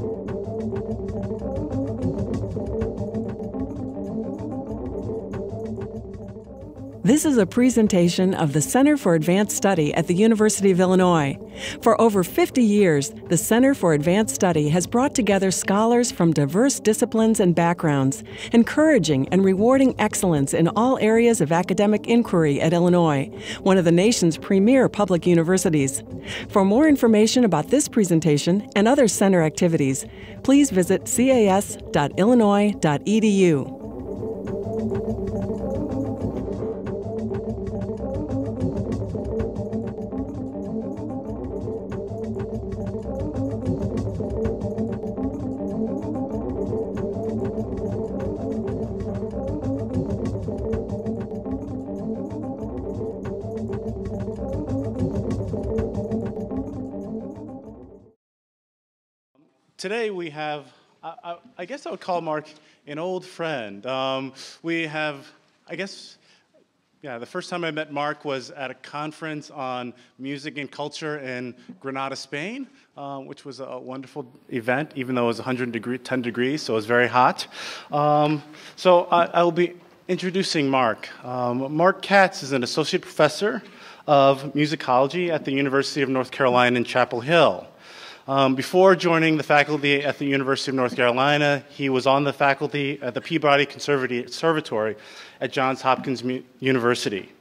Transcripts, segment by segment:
Thank you. This is a presentation of the Center for Advanced Study at the University of Illinois. For over 50 years, the Center for Advanced Study has brought together scholars from diverse disciplines and backgrounds, encouraging and rewarding excellence in all areas of academic inquiry at Illinois, one of the nation's premier public universities. For more information about this presentation and other center activities, please visit cas.illinois.edu. today we have, I, I, guess I would call Mark an old friend. Um, we have, I guess, yeah, the first time I met Mark was at a conference on music and culture in Granada, Spain, uh, which was a wonderful event, even though it was 110 degrees, so it was very hot. Um, so I, I, will be introducing Mark. Um, Mark Katz is an associate professor of musicology at the University of North Carolina in Chapel Hill. Um, before joining the faculty at the University of North Carolina, he was on the faculty at the Peabody Conservatory at Johns Hopkins University.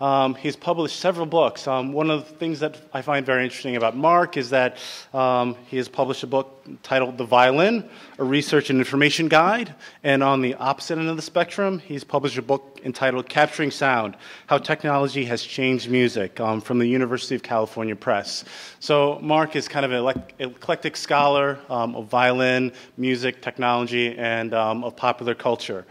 Um, he's published several books. Um, one of the things that I find very interesting about Mark is that um, he has published a book titled The Violin, a research and information guide. And on the opposite end of the spectrum, he's published a book entitled Capturing Sound How Technology Has Changed Music um, from the University of California Press. So, Mark is kind of an eclectic scholar um, of violin, music, technology, and um, of popular culture.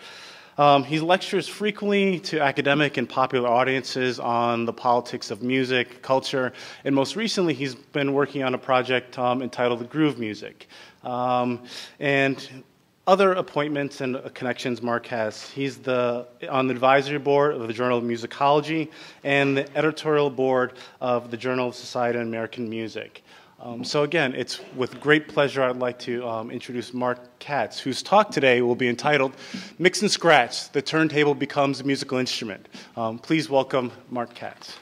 Um, he lectures frequently to academic and popular audiences on the politics of music, culture, and most recently he's been working on a project um, entitled The Groove Music. Um, and other appointments and connections Mark has. He's the, on the advisory board of the Journal of Musicology and the editorial board of the Journal of Society of American Music. Um, so again, it's with great pleasure I'd like to um, introduce Mark Katz, whose talk today will be entitled Mix and Scratch, The Turntable Becomes a Musical Instrument. Um, please welcome Mark Katz.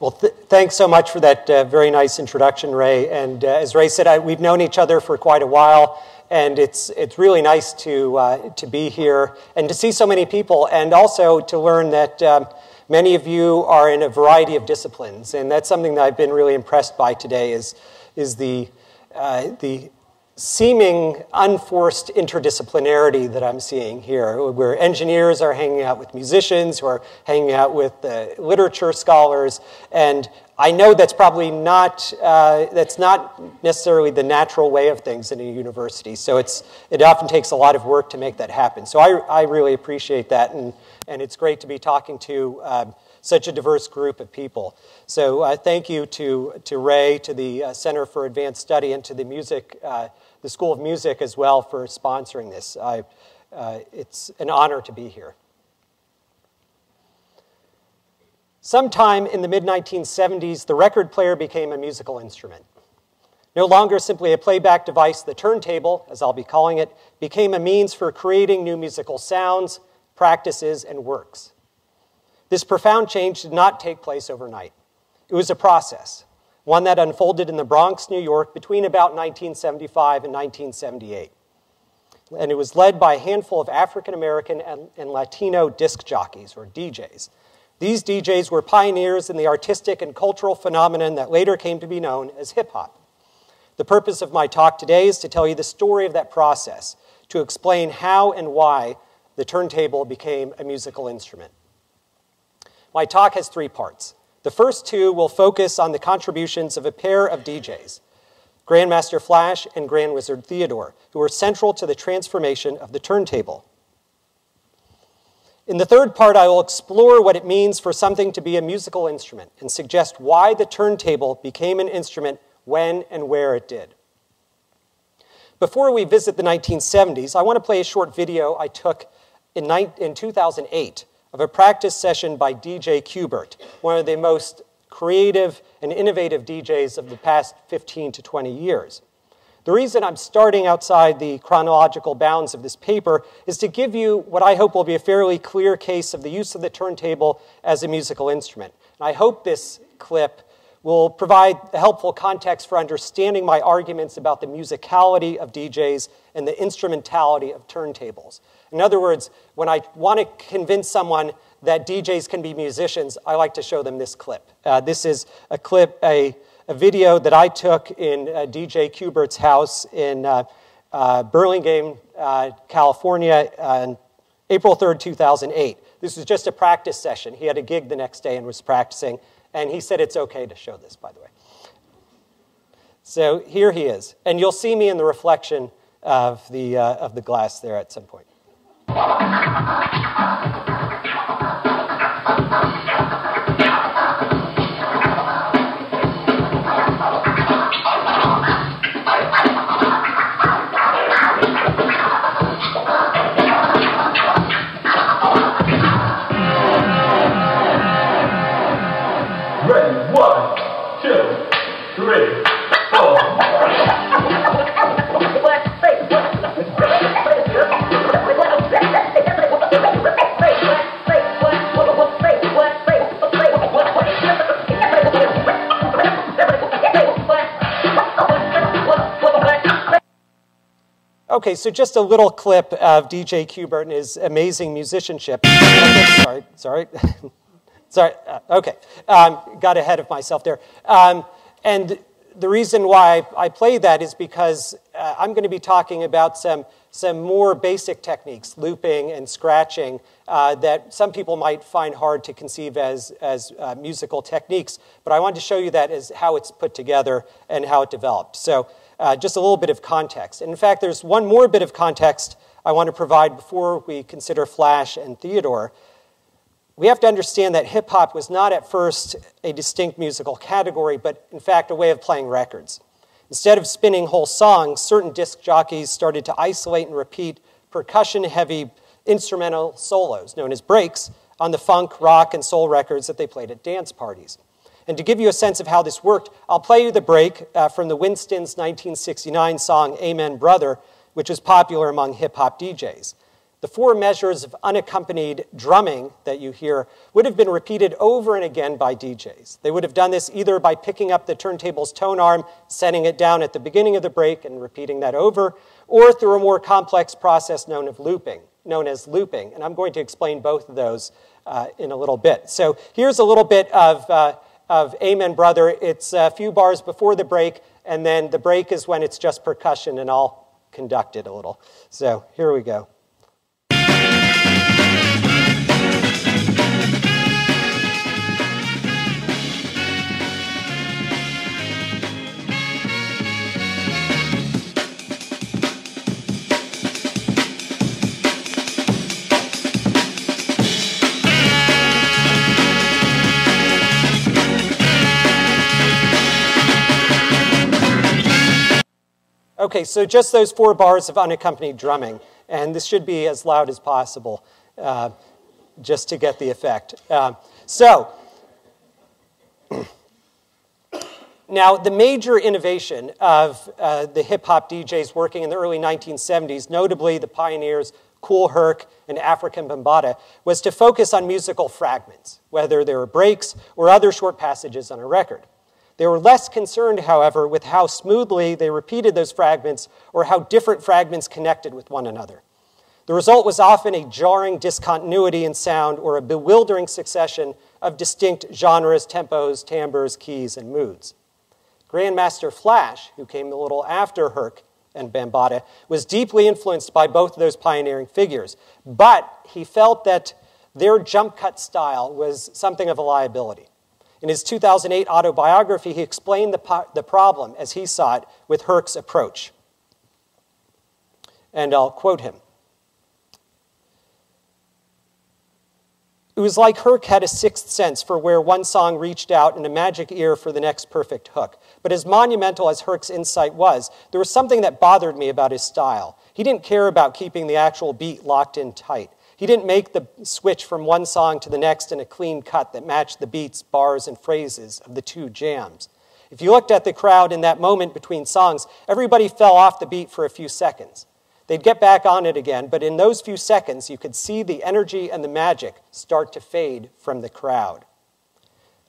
Well, th thanks so much for that uh, very nice introduction, Ray. And uh, as Ray said, I, we've known each other for quite a while and it's it's really nice to uh, to be here and to see so many people, and also to learn that um, many of you are in a variety of disciplines, and that's something that I've been really impressed by today. Is is the uh, the seeming unforced interdisciplinarity that I'm seeing here, where engineers are hanging out with musicians, who are hanging out with literature scholars, and I know that's probably not, uh, that's not necessarily the natural way of things in a university. So it's, it often takes a lot of work to make that happen. So I, I really appreciate that, and, and it's great to be talking to um, such a diverse group of people. So uh, thank you to, to Ray, to the uh, Center for Advanced Study, and to the music, uh, the School of Music as well for sponsoring this. I, uh, it's an honor to be here. Sometime in the mid 1970s, the record player became a musical instrument. No longer simply a playback device, the turntable, as I'll be calling it, became a means for creating new musical sounds, practices, and works. This profound change did not take place overnight. It was a process, one that unfolded in the Bronx, New York, between about 1975 and 1978. And it was led by a handful of African American and Latino disc jockeys, or DJs, these DJs were pioneers in the artistic and cultural phenomenon that later came to be known as hip hop. The purpose of my talk today is to tell you the story of that process, to explain how and why the turntable became a musical instrument. My talk has three parts. The first two will focus on the contributions of a pair of DJs, Grandmaster Flash and Grand Wizard Theodore, who were central to the transformation of the turntable. In the third part, I will explore what it means for something to be a musical instrument and suggest why the turntable became an instrument when and where it did. Before we visit the 1970s, I want to play a short video I took in, in 2008 of a practice session by DJ Qbert, one of the most creative and innovative DJs of the past 15 to 20 years. The reason I'm starting outside the chronological bounds of this paper is to give you what I hope will be a fairly clear case of the use of the turntable as a musical instrument. And I hope this clip will provide a helpful context for understanding my arguments about the musicality of DJs and the instrumentality of turntables. In other words, when I want to convince someone that DJs can be musicians, I like to show them this clip. Uh, this is a clip, a, a, video that I took in uh, DJ Qbert's house in uh, uh Burlingame, uh, California, on April 3rd, 2008. This was just a practice session. He had a gig the next day and was practicing, and he said it's okay to show this, by the way. So here he is, and you'll see me in the reflection of the, uh, of the glass there at some point. Thank you. Okay, so just a little clip of DJ Qbert and his amazing musicianship. Sorry, sorry. sorry, uh, okay. Um, got ahead of myself there. Um, and the reason why I play that is because uh, I'm going to be talking about some, some more basic techniques, looping and scratching, uh, that some people might find hard to conceive as, as uh, musical techniques. But I wanted to show you that as how it's put together and how it developed. So uh, just a little bit of context. And in fact, there's one more bit of context I want to provide before we consider Flash and Theodore. We have to understand that hip hop was not at first a distinct musical category, but in fact a way of playing records. Instead of spinning whole songs, certain disc jockeys started to isolate and repeat percussion heavy instrumental solos, known as breaks, on the funk, rock, and soul records that they played at dance parties. And to give you a sense of how this worked, I'll play you the break uh, from the Winstons' 1969 song Amen Brother, which was popular among hip hop DJs. The four measures of unaccompanied drumming that you hear would have been repeated over and again by DJs. They would have done this either by picking up the turntable's tone arm, setting it down at the beginning of the break, and repeating that over, or through a more complex process known of looping, known as looping. And I'm going to explain both of those uh, in a little bit. So here's a little bit of uh, of Amen Brother. It's a few bars before the break, and then the break is when it's just percussion, and I'll conduct it a little. So here we go. Okay, so just those four bars of unaccompanied drumming, and this should be as loud as possible uh, just to get the effect. Uh, so, now the major innovation of uh, the hip hop DJs working in the early 1970s, notably the pioneers Kool Herc and Afrika Bambaataa, was to focus on musical fragments, whether they were breaks or other short passages on a record. They were less concerned, however, with how smoothly they repeated those fragments or how different fragments connected with one another. The result was often a jarring discontinuity in sound or a bewildering succession of distinct genres, tempos, timbres, keys, and moods. Grandmaster Flash, who came a little after Herc and Bambaataa, was deeply influenced by both of those pioneering figures, but he felt that their jump cut style was something of a liability. In his 2008 autobiography, he explained the, po- the problem as he saw it with Herc's approach. And I'll quote him. It was like Herc had a sixth sense for where one song reached out and a magic ear for the next perfect hook. But as monumental as Herc's insight was, there was something that bothered me about his style. He didn't care about keeping the actual beat locked in tight. He didn't make the switch from one song to the next in a clean cut that matched the beats, bars, and phrases of the two jams. If you looked at the crowd in that moment between songs, everybody fell off the beat for a few seconds. They'd get back on it again, but in those few seconds, you could see the energy and the magic start to fade from the crowd.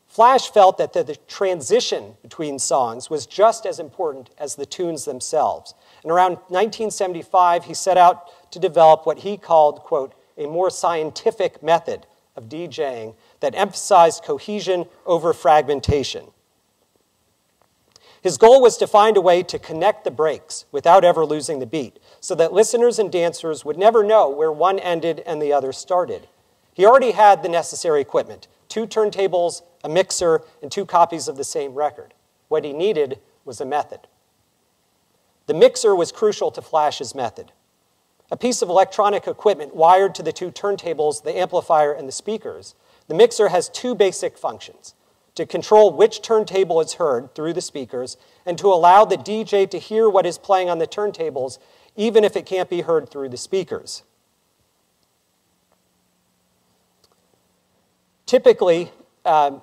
Flash felt that the, the, transition between songs was just as important as the tunes themselves. And around 1975, he set out to develop what he called, quote, a more scientific method of DJing that emphasized cohesion over fragmentation. His goal was to find a way to connect the breaks without ever losing the beat, so that listeners and dancers would never know where one ended and the other started. He already had the necessary equipment two turntables, a mixer, and two copies of the same record. What he needed was a method. The mixer was crucial to Flash's method. A piece of electronic equipment wired to the two turntables, the amplifier, and the speakers. The mixer has two basic functions to control which turntable is heard through the speakers and to allow the DJ to hear what is playing on the turntables, even if it can't be heard through the speakers. Typically, um,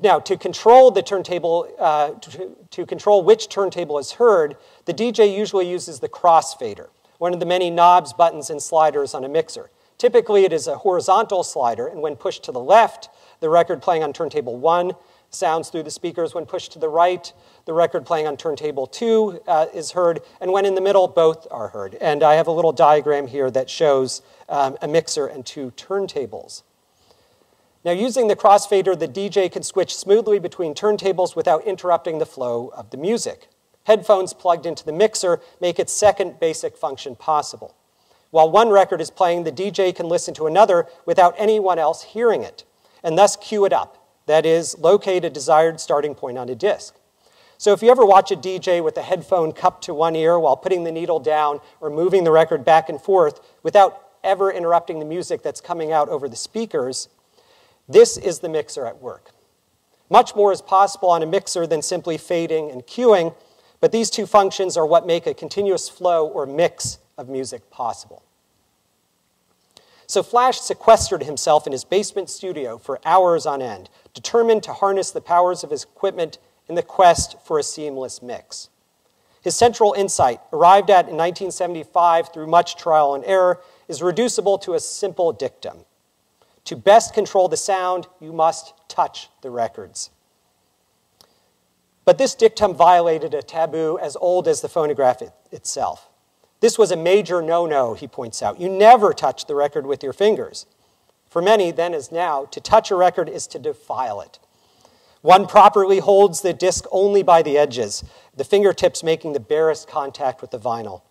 now to control the turntable, uh, to, to control which turntable is heard, the DJ usually uses the crossfader, one of the many knobs, buttons, and sliders on a mixer. Typically, it is a horizontal slider, and when pushed to the left, the record playing on turntable 1 sounds through the speakers. When pushed to the right, the record playing on turntable 2 uh, is heard. And when in the middle, both are heard. And I have a little diagram here that shows um, a mixer and two turntables. Now, using the crossfader, the DJ can switch smoothly between turntables without interrupting the flow of the music. Headphones plugged into the mixer make its second basic function possible. While one record is playing, the DJ can listen to another without anyone else hearing it and thus cue it up. That is, locate a desired starting point on a disc. So if you ever watch a DJ with a headphone cupped to one ear while putting the needle down or moving the record back and forth without ever interrupting the music that's coming out over the speakers, this is the mixer at work. Much more is possible on a mixer than simply fading and cueing, but these two functions are what make a continuous flow or mix of music possible. So Flash sequestered himself in his basement studio for hours on end, determined to harness the powers of his equipment in the quest for a seamless mix. His central insight, arrived at in 1975 through much trial and error, is reducible to a simple dictum. To best control the sound, you must touch the records. But this dictum violated a taboo as old as the phonograph it itself. This was a major no no, he points out. You never touch the record with your fingers. For many, then as now, to touch a record is to defile it. One properly holds the disc only by the edges, the fingertips making the barest contact with the vinyl.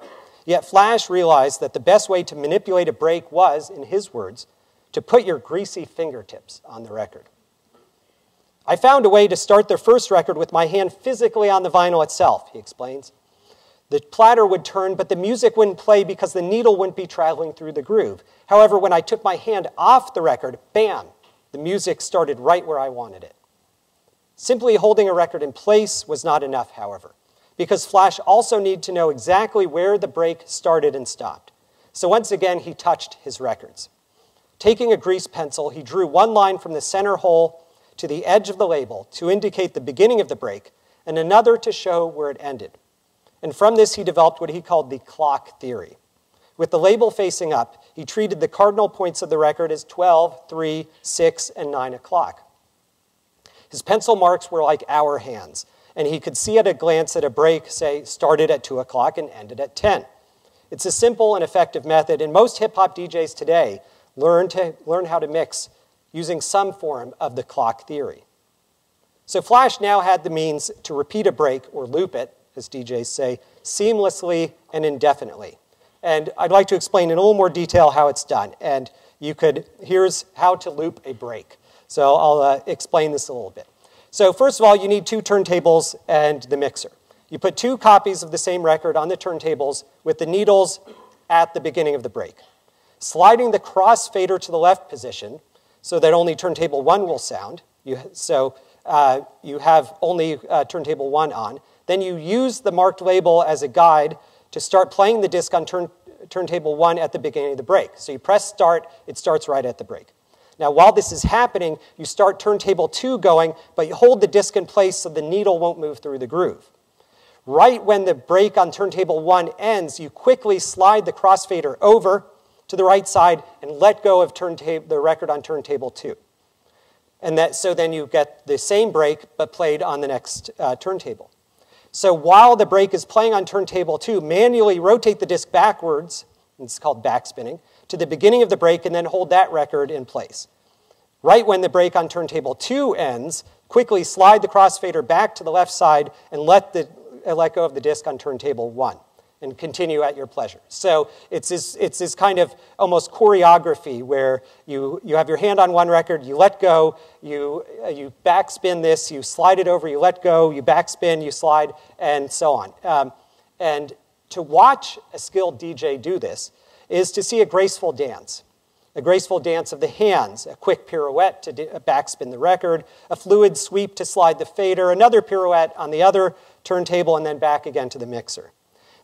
Yet Flash realized that the best way to manipulate a break was, in his words, to put your greasy fingertips on the record. I found a way to start the first record with my hand physically on the vinyl itself, he explains. The platter would turn, but the music wouldn't play because the needle wouldn't be traveling through the groove. However, when I took my hand off the record, bam, the music started right where I wanted it. Simply holding a record in place was not enough, however, because Flash also needed to know exactly where the break started and stopped. So once again, he touched his records. Taking a grease pencil, he drew one line from the center hole to the edge of the label to indicate the beginning of the break, and another to show where it ended. And from this, he developed what he called the clock theory. With the label facing up, he treated the cardinal points of the record as 12, 3, 6, and 9 o'clock. His pencil marks were like hour hands, and he could see at a glance that a break, say, started at 2 o'clock and ended at 10. It's a simple and effective method, and most hip hop DJs today learn, to, learn how to mix using some form of the clock theory. So Flash now had the means to repeat a break or loop it as DJs say, seamlessly and indefinitely. And I'd like to explain in a little more detail how it's done. And you could, here's how to loop a break. So I'll uh, explain this a little bit. So first of all, you need two turntables and the mixer. You put two copies of the same record on the turntables with the needles at the beginning of the break. Sliding the crossfader to the left position so that only turntable one will sound. You, so uh, you have only uh, turntable one on. Then you use the marked label as a guide to start playing the disc on turn, turntable 1 at the beginning of the break. So you press start, it starts right at the break. Now, while this is happening, you start turntable 2 going, but you hold the disc in place so the needle won't move through the groove. Right when the break on turntable 1 ends, you quickly slide the crossfader over to the right side and let go of the record on turntable 2. And that, so then you get the same break, but played on the next uh, turntable. So while the break is playing on turntable 2, manually rotate the disc backwards, it's called backspinning, to the beginning of the break and then hold that record in place. Right when the break on turntable 2 ends, quickly slide the crossfader back to the left side and let, the, let go of the disc on turntable 1 and continue at your pleasure. So it's this, it's this kind of almost choreography where you, you have your hand on one record, you let go, you, uh, you backspin this, you slide it over, you let go, you backspin, you slide, and so on. Um, and to watch a skilled DJ do this is to see a graceful dance. A graceful dance of the hands, a quick pirouette to backspin the record, a fluid sweep to slide the fader, another pirouette on the other turntable, and then back again to the mixer.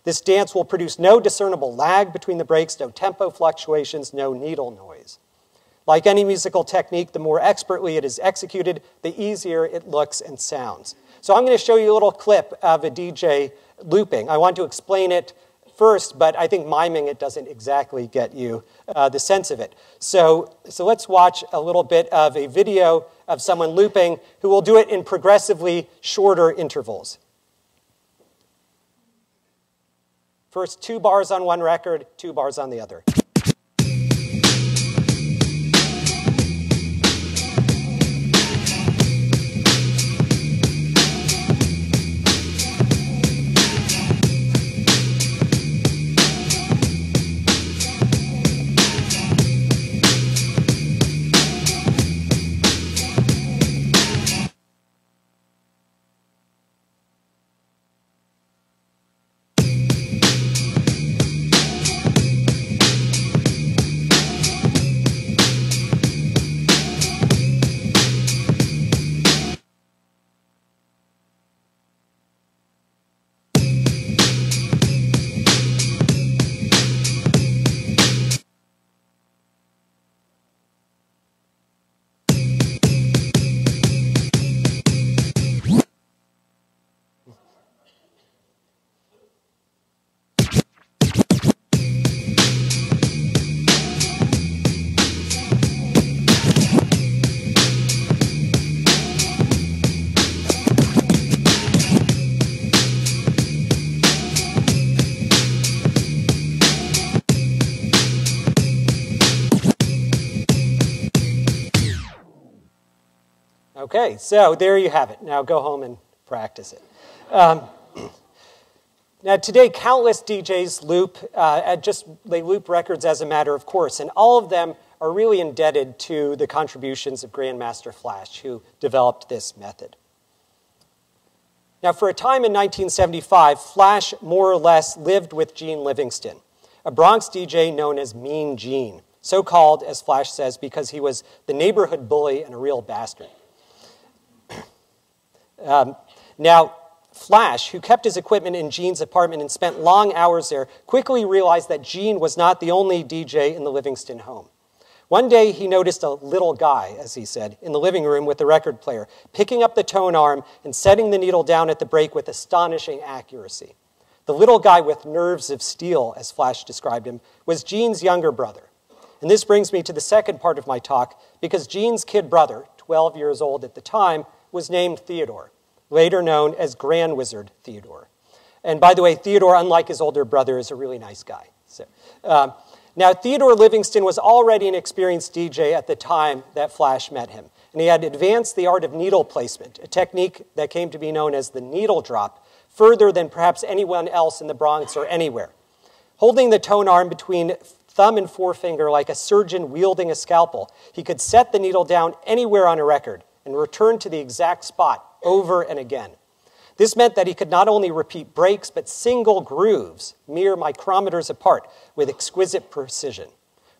This dance will produce no discernible lag between the breaks, no tempo fluctuations, no needle noise. Like any musical technique, the more expertly it is executed, the easier it looks and sounds. So I'm going to show you a little clip of a DJ looping. I want to explain it first, but I think miming it doesn't exactly get you uh, the sense of it. So, so let's watch a little bit of a video of someone looping who will do it in progressively shorter intervals. First, two bars on one record, two bars on the other. Okay, so there you have it. Now go home and practice it. Um, now today, countless DJs loop, uh, just they loop records as a matter of course, and all of them are really indebted to the contributions of Grandmaster Flash, who developed this method. Now, for a time in 1975, Flash more or less lived with Gene Livingston, a Bronx DJ known as Mean Gene, so called, as Flash says, because he was the neighborhood bully and a real bastard. Um, now, Flash, who kept his equipment in Gene's apartment and spent long hours there, quickly realized that Gene was not the only DJ in the Livingston home. One day, he noticed a little guy, as he said, in the living room with the record player, picking up the tone arm and setting the needle down at the break with astonishing accuracy. The little guy with nerves of steel, as Flash described him, was Gene's younger brother. And this brings me to the second part of my talk, because Gene's kid brother, 12 years old at the time, was named Theodore, later known as Grand Wizard Theodore. And by the way, Theodore, unlike his older brother, is a really nice guy. So, um, now, Theodore Livingston was already an experienced DJ at the time that Flash met him, and he had advanced the art of needle placement, a technique that came to be known as the needle drop, further than perhaps anyone else in the Bronx or anywhere. Holding the tone arm between thumb and forefinger like a surgeon wielding a scalpel, he could set the needle down anywhere on a record, and return to the exact spot over and again. This meant that he could not only repeat breaks, but single grooves, mere micrometers apart, with exquisite precision.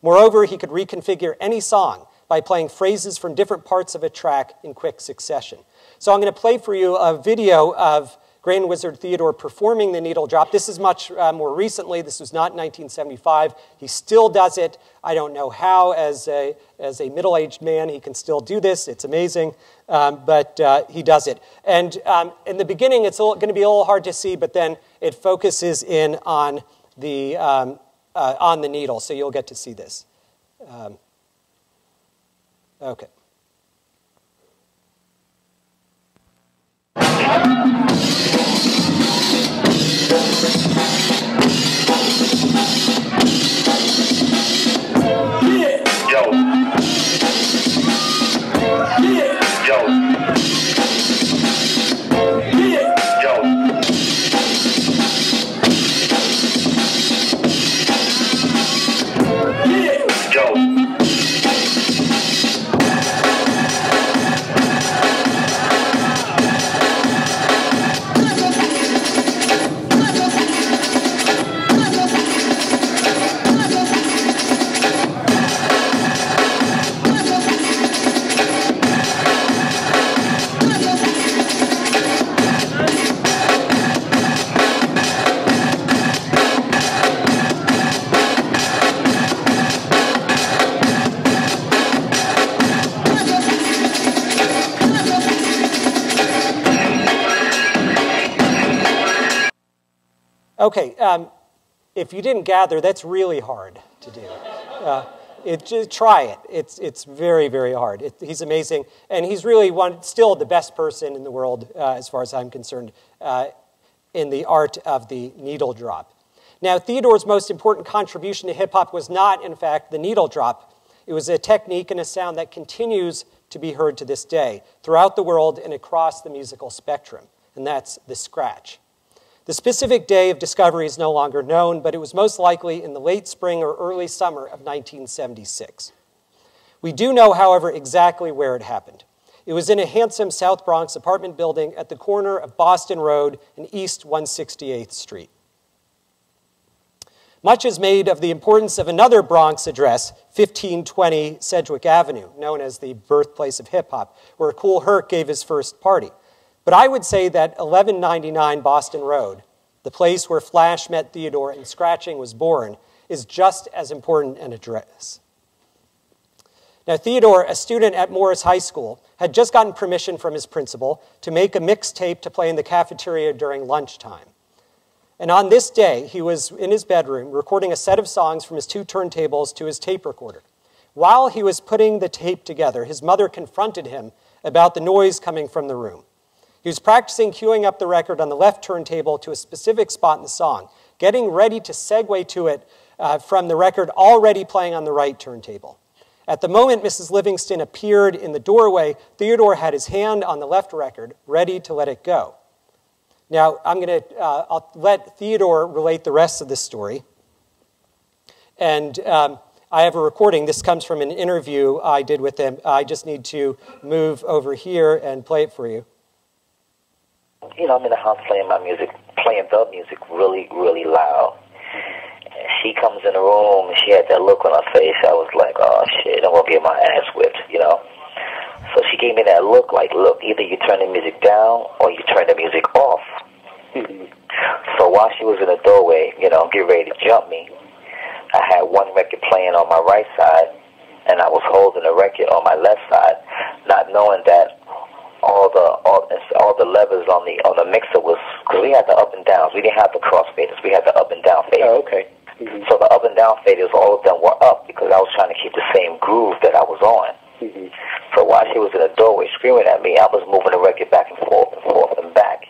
Moreover, he could reconfigure any song by playing phrases from different parts of a track in quick succession. So I'm going to play for you a video of Grand Wizard Theodore performing the needle drop. This is much uh, more recently. This was not 1975. He still does it. I don't know how, as a, as a middle aged man, he can still do this. It's amazing, um, but uh, he does it. And um, in the beginning, it's going to be a little hard to see, but then it focuses in on the, um, uh, on the needle, so you'll get to see this. Um, okay. Okay, um, if you didn't gather, that's really hard to do. Uh, it, just try it. It's, it's very, very hard. It, he's amazing. And he's really one, still the best person in the world, uh, as far as I'm concerned, uh, in the art of the needle drop. Now, Theodore's most important contribution to hip hop was not, in fact, the needle drop. It was a technique and a sound that continues to be heard to this day throughout the world and across the musical spectrum, and that's the scratch. The specific day of discovery is no longer known, but it was most likely in the late spring or early summer of 1976. We do know, however, exactly where it happened. It was in a handsome South Bronx apartment building at the corner of Boston Road and East 168th Street. Much is made of the importance of another Bronx address, 1520 Sedgwick Avenue, known as the birthplace of hip hop, where Kool Herc gave his first party. But I would say that 1199 Boston Road, the place where Flash met Theodore and scratching was born, is just as important an address. Now, Theodore, a student at Morris High School, had just gotten permission from his principal to make a mixtape to play in the cafeteria during lunchtime. And on this day, he was in his bedroom recording a set of songs from his two turntables to his tape recorder. While he was putting the tape together, his mother confronted him about the noise coming from the room. He was practicing cueing up the record on the left turntable to a specific spot in the song, getting ready to segue to it uh, from the record already playing on the right turntable. At the moment Mrs. Livingston appeared in the doorway, Theodore had his hand on the left record, ready to let it go. Now, I'm going to uh, let Theodore relate the rest of this story. And um, I have a recording. This comes from an interview I did with him. I just need to move over here and play it for you you know, I'm in the house playing my music, playing the music really, really loud. And she comes in the room and she had that look on her face. I was like, oh shit, I'm gonna get my ass whipped, you know. So she gave me that look, like, look, either you turn the music down or you turn the music off. so while she was in the doorway, you know, getting ready to jump me, I had one record playing on my right side, and I was holding a record on my left side, not knowing that all the all, all the levers on the on the mixer was because we had the up and downs. We didn't have the cross faders. We had the up and down faders. Oh, okay. Mm-hmm. So the up and down faders, all of them were up because I was trying to keep the same groove that I was on. Mm-hmm. So while she was in the doorway screaming at me, I was moving the record back and forth and forth and back.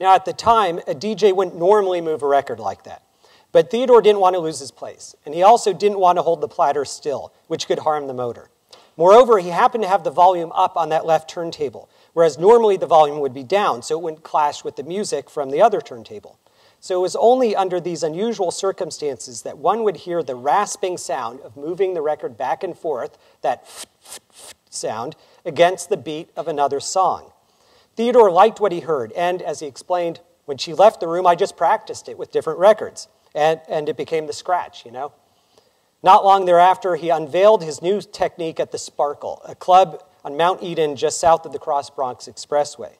Now, at the time, a DJ wouldn't normally move a record like that. But Theodore didn't want to lose his place, and he also didn't want to hold the platter still, which could harm the motor. Moreover, he happened to have the volume up on that left turntable, whereas normally the volume would be down, so it wouldn't clash with the music from the other turntable. So it was only under these unusual circumstances that one would hear the rasping sound of moving the record back and forth, that sound, against the beat of another song. Theodore liked what he heard, and as he explained, when she left the room, I just practiced it with different records, and, and it became the scratch, you know? Not long thereafter, he unveiled his new technique at the Sparkle, a club on Mount Eden just south of the Cross Bronx Expressway.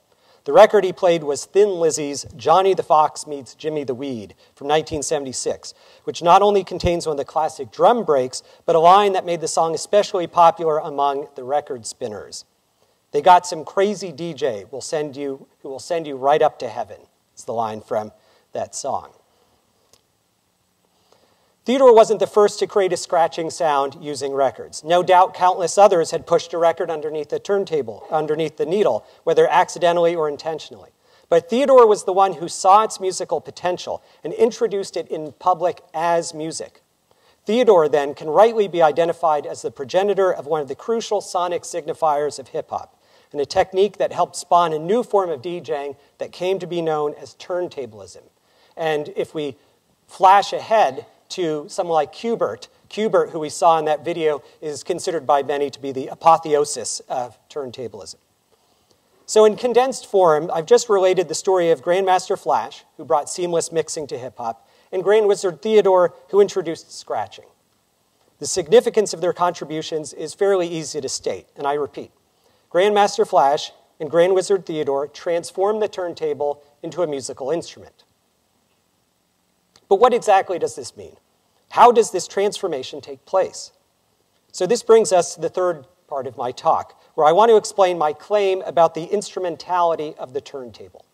The record he played was Thin Lizzy's Johnny the Fox Meets Jimmy the Weed from 1976, which not only contains one of the classic drum breaks, but a line that made the song especially popular among the record spinners. They got some crazy DJ will send you, who will send you right up to heaven. is the line from that song. Theodore wasn't the first to create a scratching sound using records. No doubt countless others had pushed a record underneath the turntable, underneath the needle, whether accidentally or intentionally. But Theodore was the one who saw its musical potential and introduced it in public as music. Theodore, then, can rightly be identified as the progenitor of one of the crucial sonic signifiers of hip hop, and a technique that helped spawn a new form of DJing that came to be known as turntablism. And if we flash ahead to someone like Qbert. Qbert, who we saw in that video, is considered by many to be the apotheosis of turntablism. So, in condensed form, I've just related the story of Grandmaster Flash, who brought seamless mixing to hip hop, and Grand Wizard Theodore, who introduced scratching. The significance of their contributions is fairly easy to state, and I repeat Grandmaster Flash and Grand Wizard Theodore transformed the turntable into a musical instrument. But what exactly does this mean? How does this transformation take place? So, this brings us to the third part of my talk, where I want to explain my claim about the instrumentality of the turntable.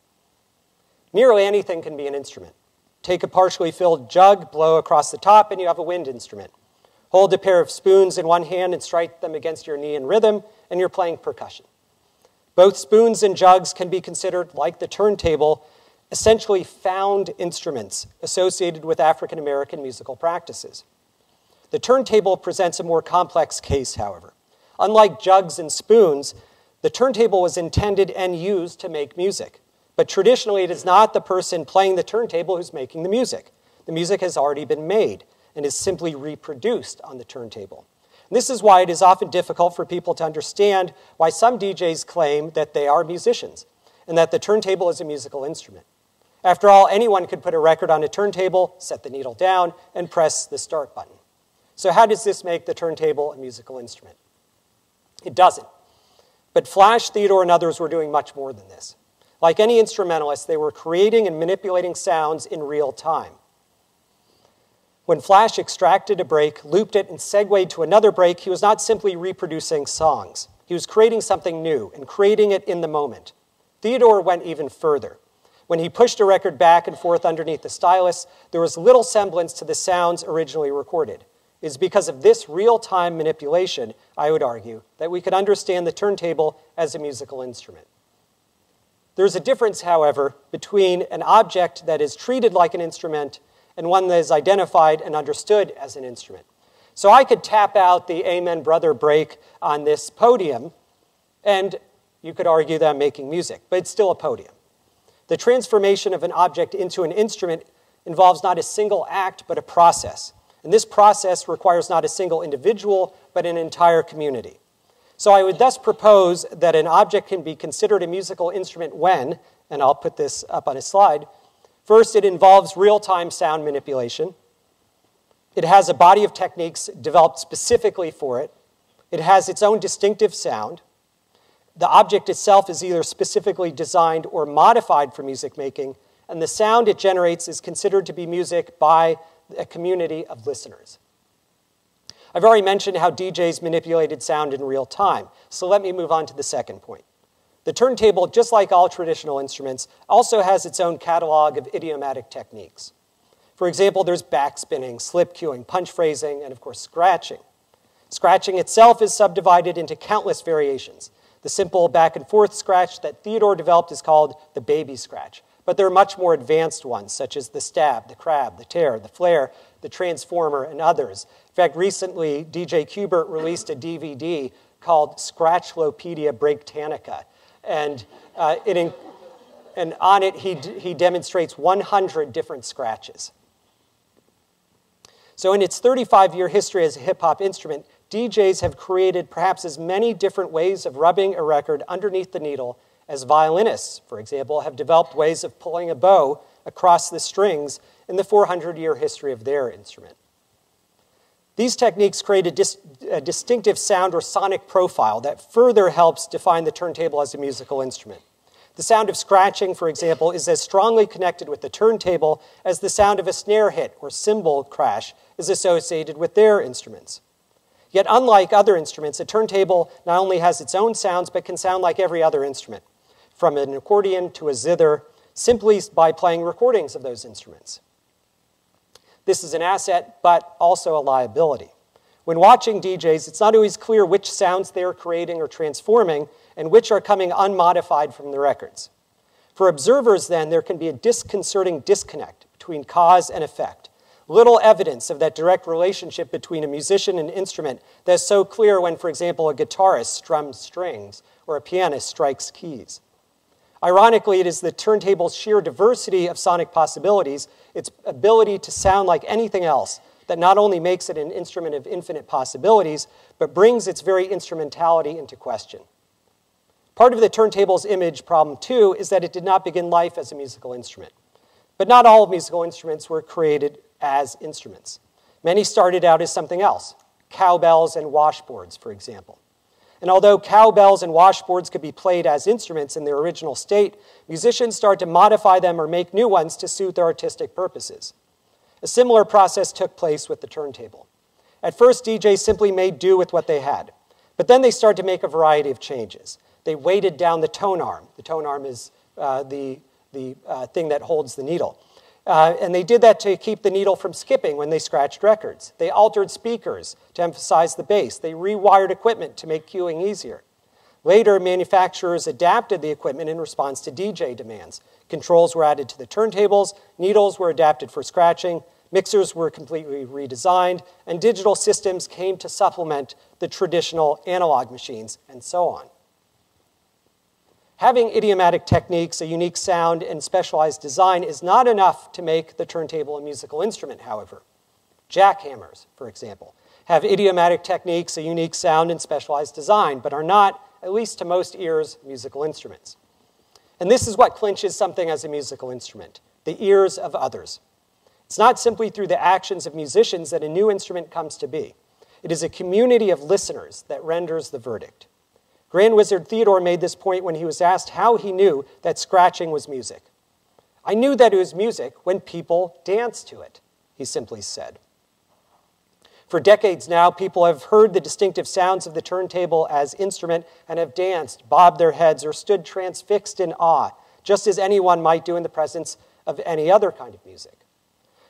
Nearly anything can be an instrument. Take a partially filled jug, blow across the top, and you have a wind instrument. Hold a pair of spoons in one hand and strike them against your knee in rhythm, and you're playing percussion. Both spoons and jugs can be considered, like the turntable, essentially found instruments associated with African American musical practices. The turntable presents a more complex case, however. Unlike jugs and spoons, the turntable was intended and used to make music. But traditionally, it is not the person playing the turntable who's making the music. The music has already been made and is simply reproduced on the turntable. And this is why it is often difficult for people to understand why some DJs claim that they are musicians and that the turntable is a musical instrument. After all, anyone could put a record on a turntable, set the needle down, and press the start button. So, how does this make the turntable a musical instrument? It doesn't. But Flash, Theodore, and others were doing much more than this. Like any instrumentalist, they were creating and manipulating sounds in real time. When Flash extracted a break, looped it, and segued to another break, he was not simply reproducing songs. He was creating something new and creating it in the moment. Theodore went even further. When he pushed a record back and forth underneath the stylus, there was little semblance to the sounds originally recorded. It is because of this real time manipulation, I would argue, that we could understand the turntable as a musical instrument. There's a difference, however, between an object that is treated like an instrument and one that is identified and understood as an instrument. So I could tap out the Amen Brother break on this podium, and you could argue that I'm making music, but it's still a podium. The transformation of an object into an instrument involves not a single act, but a process. And this process requires not a single individual, but an entire community. So I would thus propose that an object can be considered a musical instrument when, and I'll put this up on a slide, first, it involves real time sound manipulation. It has a body of techniques developed specifically for it. It has its own distinctive sound. The object itself is either specifically designed or modified for music making, and the sound it generates is considered to be music by a community of listeners. I've already mentioned how DJs manipulated sound in real time, so let me move on to the second point. The turntable, just like all traditional instruments, also has its own catalog of idiomatic techniques. For example, there's backspinning, slip cueing, punch phrasing, and of course, scratching. Scratching itself is subdivided into countless variations, the simple back and forth scratch that Theodore developed is called the baby scratch. But there are much more advanced ones, such as the stab, the crab, the tear, the flare, the transformer, and others. In fact, recently, DJ Qbert released a DVD called Scratchlopedia Breaktannica. And, uh, it and on it, he, he demonstrates 100 different scratches. So, in its 35 year history as a hip hop instrument, DJs have created perhaps as many different ways of rubbing a record underneath the needle as violinists, for example, have developed ways of pulling a bow across the strings in the 400 year history of their instrument. These techniques create a, dis- a, distinctive sound or sonic profile that further helps define the turntable as a musical instrument. The sound of scratching, for example, is as strongly connected with the turntable as the sound of a snare hit or cymbal crash is associated with their instruments. Yet, unlike other instruments, a turntable not only has its own sounds, but can sound like every other instrument, from an accordion to a zither, simply by playing recordings of those instruments. This is an asset, but also a liability. When watching DJs, it's not always clear which sounds they are creating or transforming and which are coming unmodified from the records. For observers, then, there can be a disconcerting disconnect between cause and effect. Little evidence of that direct relationship between a musician and instrument that is so clear when, for example, a guitarist strums strings or a pianist strikes keys. Ironically, it is the turntable's sheer diversity of sonic possibilities, its ability to sound like anything else, that not only makes it an instrument of infinite possibilities, but brings its very instrumentality into question. Part of the turntable's image problem, too, is that it did not begin life as a musical instrument. But not all musical instruments were created as instruments. Many started out as something else cowbells and washboards, for example. And although cowbells and washboards could be played as instruments in their original state, musicians started to modify them or make new ones to suit their artistic purposes. A similar process took place with the turntable. At first, DJs simply made do with what they had, but then they started to make a variety of changes. They weighted down the tone arm. The tone arm is uh, the, the uh, thing that holds the needle. Uh, and they did that to keep the needle from skipping when they scratched records. They altered speakers to emphasize the bass. They rewired equipment to make cueing easier. Later, manufacturers adapted the equipment in response to DJ demands. Controls were added to the turntables, needles were adapted for scratching, Mixers were completely redesigned, and digital systems came to supplement the traditional analog machines, and so on. Having idiomatic techniques, a unique sound, and specialized design is not enough to make the turntable a musical instrument, however. Jackhammers, for example, have idiomatic techniques, a unique sound, and specialized design, but are not, at least to most ears, musical instruments. And this is what clinches something as a musical instrument the ears of others. It's not simply through the actions of musicians that a new instrument comes to be. It is a community of listeners that renders the verdict. Grand Wizard Theodore made this point when he was asked how he knew that scratching was music. I knew that it was music when people danced to it, he simply said. For decades now, people have heard the distinctive sounds of the turntable as instrument and have danced, bobbed their heads, or stood transfixed in awe, just as anyone might do in the presence of any other kind of music.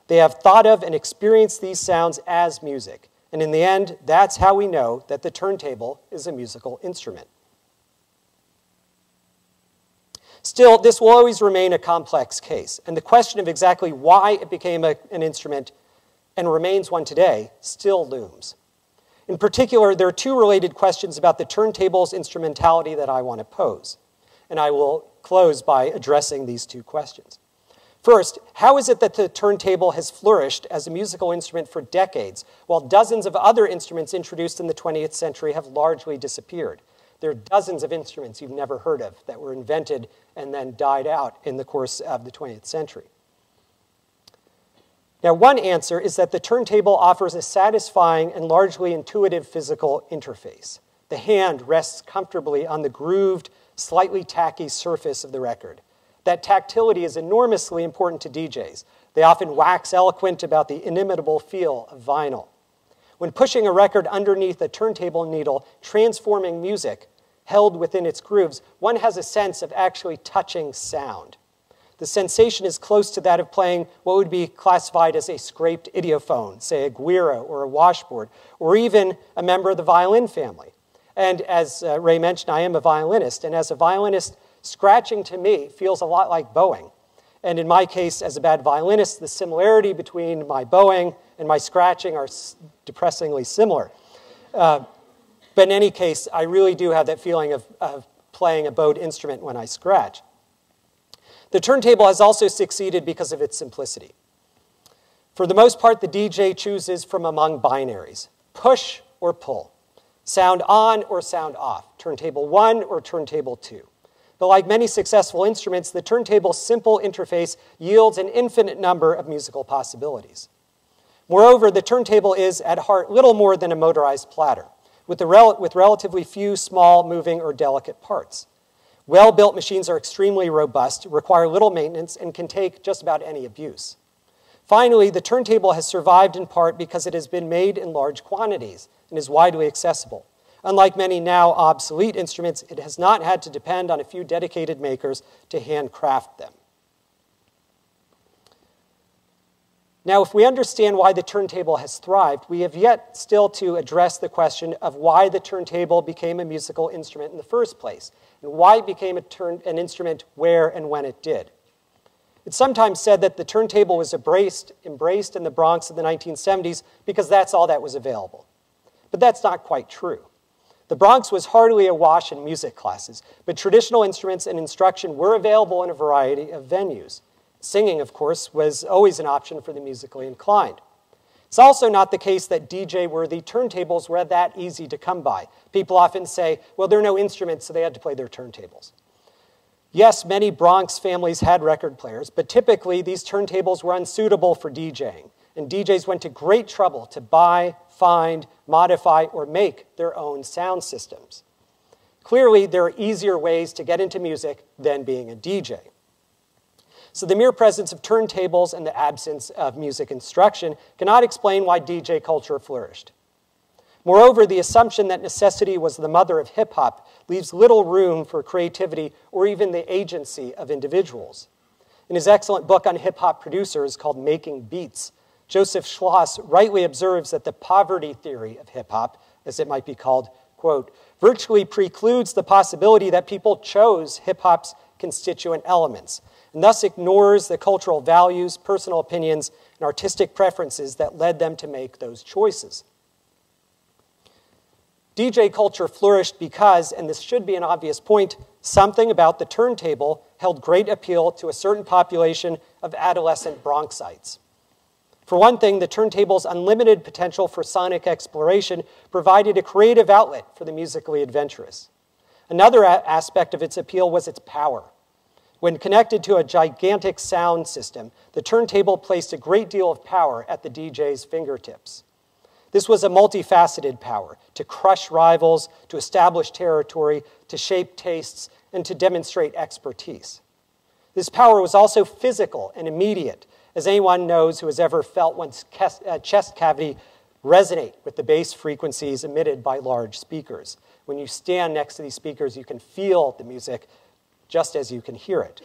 They have thought of and experienced these sounds as music. And in the end, that's how we know that the turntable is a musical instrument. Still, this will always remain a complex case, and the question of exactly why it became a, an instrument and remains one today still looms. In particular, there are two related questions about the turntable's instrumentality that I want to pose, and I will close by addressing these two questions. First, how is it that the turntable has flourished as a musical instrument for decades, while dozens of other instruments introduced in the 20th century have largely disappeared? There are dozens of instruments you've never heard of that were invented and then died out in the course of the 20th century. Now, one answer is that the turntable offers a satisfying and largely intuitive physical interface. The hand rests comfortably on the grooved, slightly tacky surface of the record. That tactility is enormously important to DJs. They often wax eloquent about the inimitable feel of vinyl. When pushing a record underneath a turntable needle, transforming music held within its grooves, one has a sense of actually touching sound. The sensation is close to that of playing what would be classified as a scraped idiophone, say a guiro or a washboard, or even a member of the violin family. And as uh, Ray mentioned, I am a violinist, and as a violinist, Scratching to me feels a lot like bowing. And in my case, as a bad violinist, the similarity between my bowing and my scratching are depressingly similar. Uh, but in any case, I really do have that feeling of, of playing a bowed instrument when I scratch. The turntable has also succeeded because of its simplicity. For the most part, the DJ chooses from among binaries push or pull, sound on or sound off, turntable one or turntable two. But like many successful instruments, the turntable's simple interface yields an infinite number of musical possibilities. Moreover, the turntable is, at heart, little more than a motorized platter, with, rel- with relatively few small, moving, or delicate parts. Well built machines are extremely robust, require little maintenance, and can take just about any abuse. Finally, the turntable has survived in part because it has been made in large quantities and is widely accessible. Unlike many now obsolete instruments, it has not had to depend on a few dedicated makers to handcraft them. Now, if we understand why the turntable has thrived, we have yet still to address the question of why the turntable became a musical instrument in the first place, and why it became turn, an instrument where and when it did. It's sometimes said that the turntable was embraced, embraced in the Bronx in the 1970s because that's all that was available. But that's not quite true. The Bronx was hardly awash in music classes, but traditional instruments and instruction were available in a variety of venues. Singing, of course, was always an option for the musically inclined. It's also not the case that DJ worthy turntables were that easy to come by. People often say, well, there are no instruments, so they had to play their turntables. Yes, many Bronx families had record players, but typically these turntables were unsuitable for DJing, and DJs went to great trouble to buy, find, modify, or make their own sound systems. Clearly, there are easier ways to get into music than being a DJ. So the mere presence of turntables and the absence of music instruction cannot explain why DJ culture flourished. Moreover, the assumption that necessity was the mother of hip hop leaves little room for creativity or even the agency of individuals. In his excellent book on hip hop producers called Making Beats, Joseph Schloss rightly observes that the poverty theory of hip hop, as it might be called, quote, virtually precludes the possibility that people chose hip hop's constituent elements, and thus ignores the cultural values, personal opinions, and artistic preferences that led them to make those choices. DJ culture flourished because, and this should be an obvious point, something about the turntable held great appeal to a certain population of adolescent Bronxites. For one thing, the turntable's unlimited potential for sonic exploration provided a creative outlet for the musically adventurous. Another aspect of its appeal was its power. When connected to a gigantic sound system, the turntable placed a great deal of power at the DJ's fingertips. This was a multifaceted power to crush rivals, to establish territory, to shape tastes, and to demonstrate expertise. This power was also physical and immediate, as anyone knows who has ever felt one's uh, chest cavity resonate with the bass frequencies emitted by large speakers. When you stand next to these speakers, you can feel the music just as you can hear it.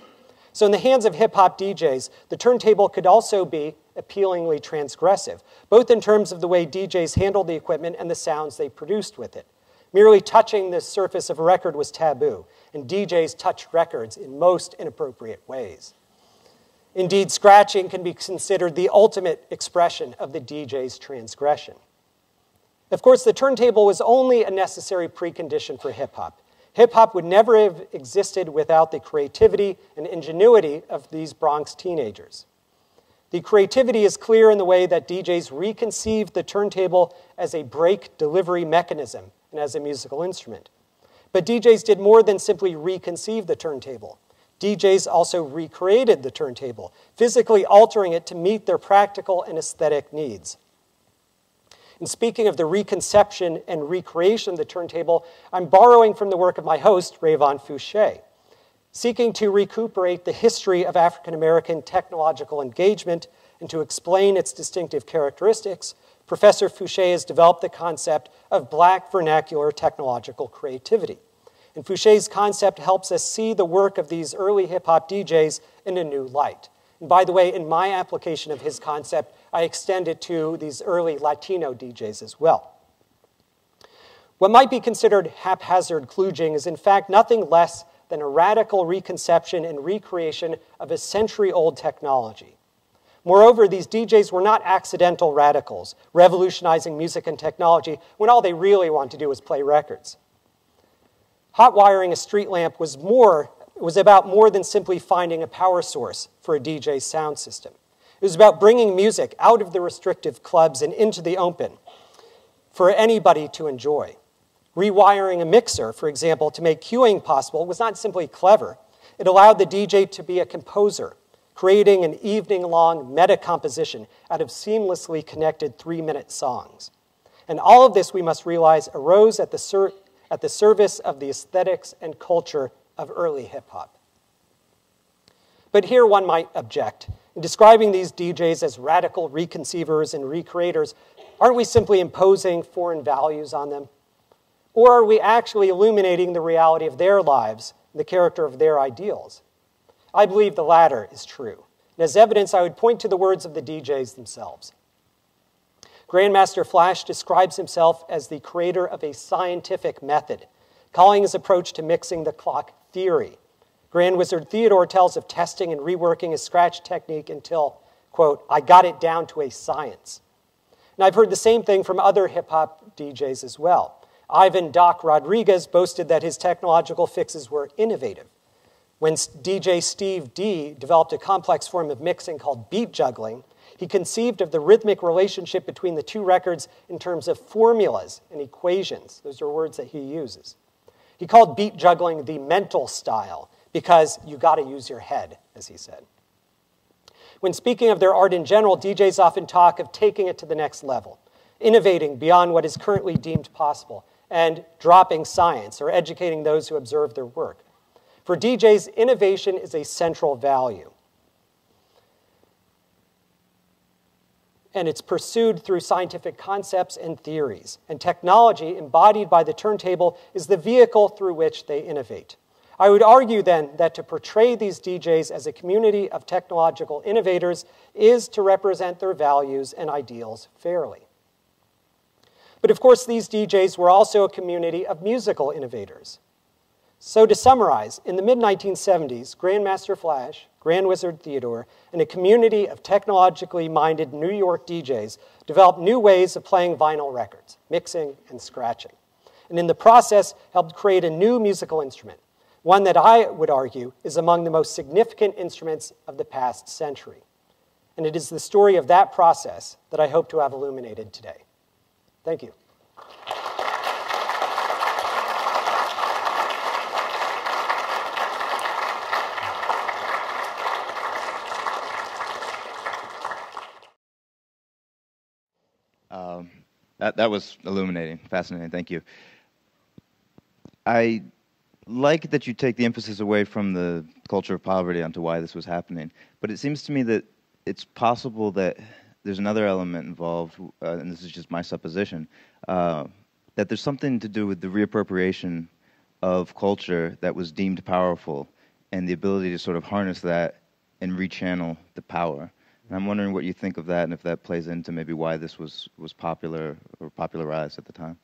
So, in the hands of hip hop DJs, the turntable could also be appealingly transgressive, both in terms of the way DJs handled the equipment and the sounds they produced with it. Merely touching the surface of a record was taboo, and DJs touched records in most inappropriate ways. Indeed, scratching can be considered the ultimate expression of the DJ's transgression. Of course, the turntable was only a necessary precondition for hip hop. Hip hop would never have existed without the creativity and ingenuity of these Bronx teenagers. The creativity is clear in the way that DJs reconceived the turntable as a break delivery mechanism and as a musical instrument. But DJs did more than simply reconceive the turntable. DJs also recreated the turntable, physically altering it to meet their practical and aesthetic needs. And speaking of the reconception and recreation of the turntable, I'm borrowing from the work of my host, Rayvon Fouché. Seeking to recuperate the history of African American technological engagement and to explain its distinctive characteristics, Professor Fouché has developed the concept of black vernacular technological creativity. And Fouché's concept helps us see the work of these early hip hop DJs in a new light. And by the way, in my application of his concept, I extend it to these early Latino DJs as well. What might be considered haphazard kludging is, in fact, nothing less than a radical reconception and recreation of a century old technology. Moreover, these DJs were not accidental radicals, revolutionizing music and technology when all they really want to do is play records. Hot wiring a street lamp was more was about more than simply finding a power source for a DJ sound system. It was about bringing music out of the restrictive clubs and into the open for anybody to enjoy. Rewiring a mixer, for example, to make cueing possible was not simply clever. It allowed the DJ to be a composer, creating an evening long meta composition out of seamlessly connected three minute songs. And all of this, we must realize, arose at the, at the service of the aesthetics and culture of early hip hop. But here one might object. In describing these DJs as radical reconceivers and recreators, aren't we simply imposing foreign values on them? Or are we actually illuminating the reality of their lives, and the character of their ideals? I believe the latter is true. And as evidence, I would point to the words of the DJs themselves. Grandmaster Flash describes himself as the creator of a scientific method, calling his approach to mixing the clock theory. Grand Wizard Theodore tells of testing and reworking his scratch technique until, quote, I got it down to a science. And I've heard the same thing from other hip hop DJs as well. Ivan Doc Rodriguez boasted that his technological fixes were innovative. When DJ Steve D developed a complex form of mixing called beat juggling, he conceived of the rhythmic relationship between the two records in terms of formulas and equations. Those are words that he uses. He called beat juggling the mental style because you got to use your head, as he said. When speaking of their art in general, DJs often talk of taking it to the next level, innovating beyond what is currently deemed possible, and dropping science or educating those who observe their work. For DJs, innovation is a central value. and it's pursued through scientific concepts and theories. And technology, embodied by the turntable, is the vehicle through which they innovate. I would argue then that to portray these DJs as a community of technological innovators is to represent their values and ideals fairly. But of course, these DJs were also a community of musical innovators. So, to summarize, in the mid 1970s, Grandmaster Flash, Grand Wizard Theodore, and a community of technologically minded New York DJs developed new ways of playing vinyl records, mixing and scratching. And in the process, helped create a new musical instrument, one that I would argue is among the most significant instruments of the past century. And it is the story of that process that I hope to have illuminated today. Thank you. Um, that, that was illuminating, fascinating. Thank you. I like that you take the emphasis away from the culture of poverty onto why this was happening, but it seems to me that it's possible that there's another element involved, uh, and this is just my supposition, uh, that there's something to do with the reappropriation of culture that was deemed powerful and the ability to sort of harness that and rechannel the power. And I'm wondering what you think of that and if that plays into maybe why this was, was popular or popularized at the time.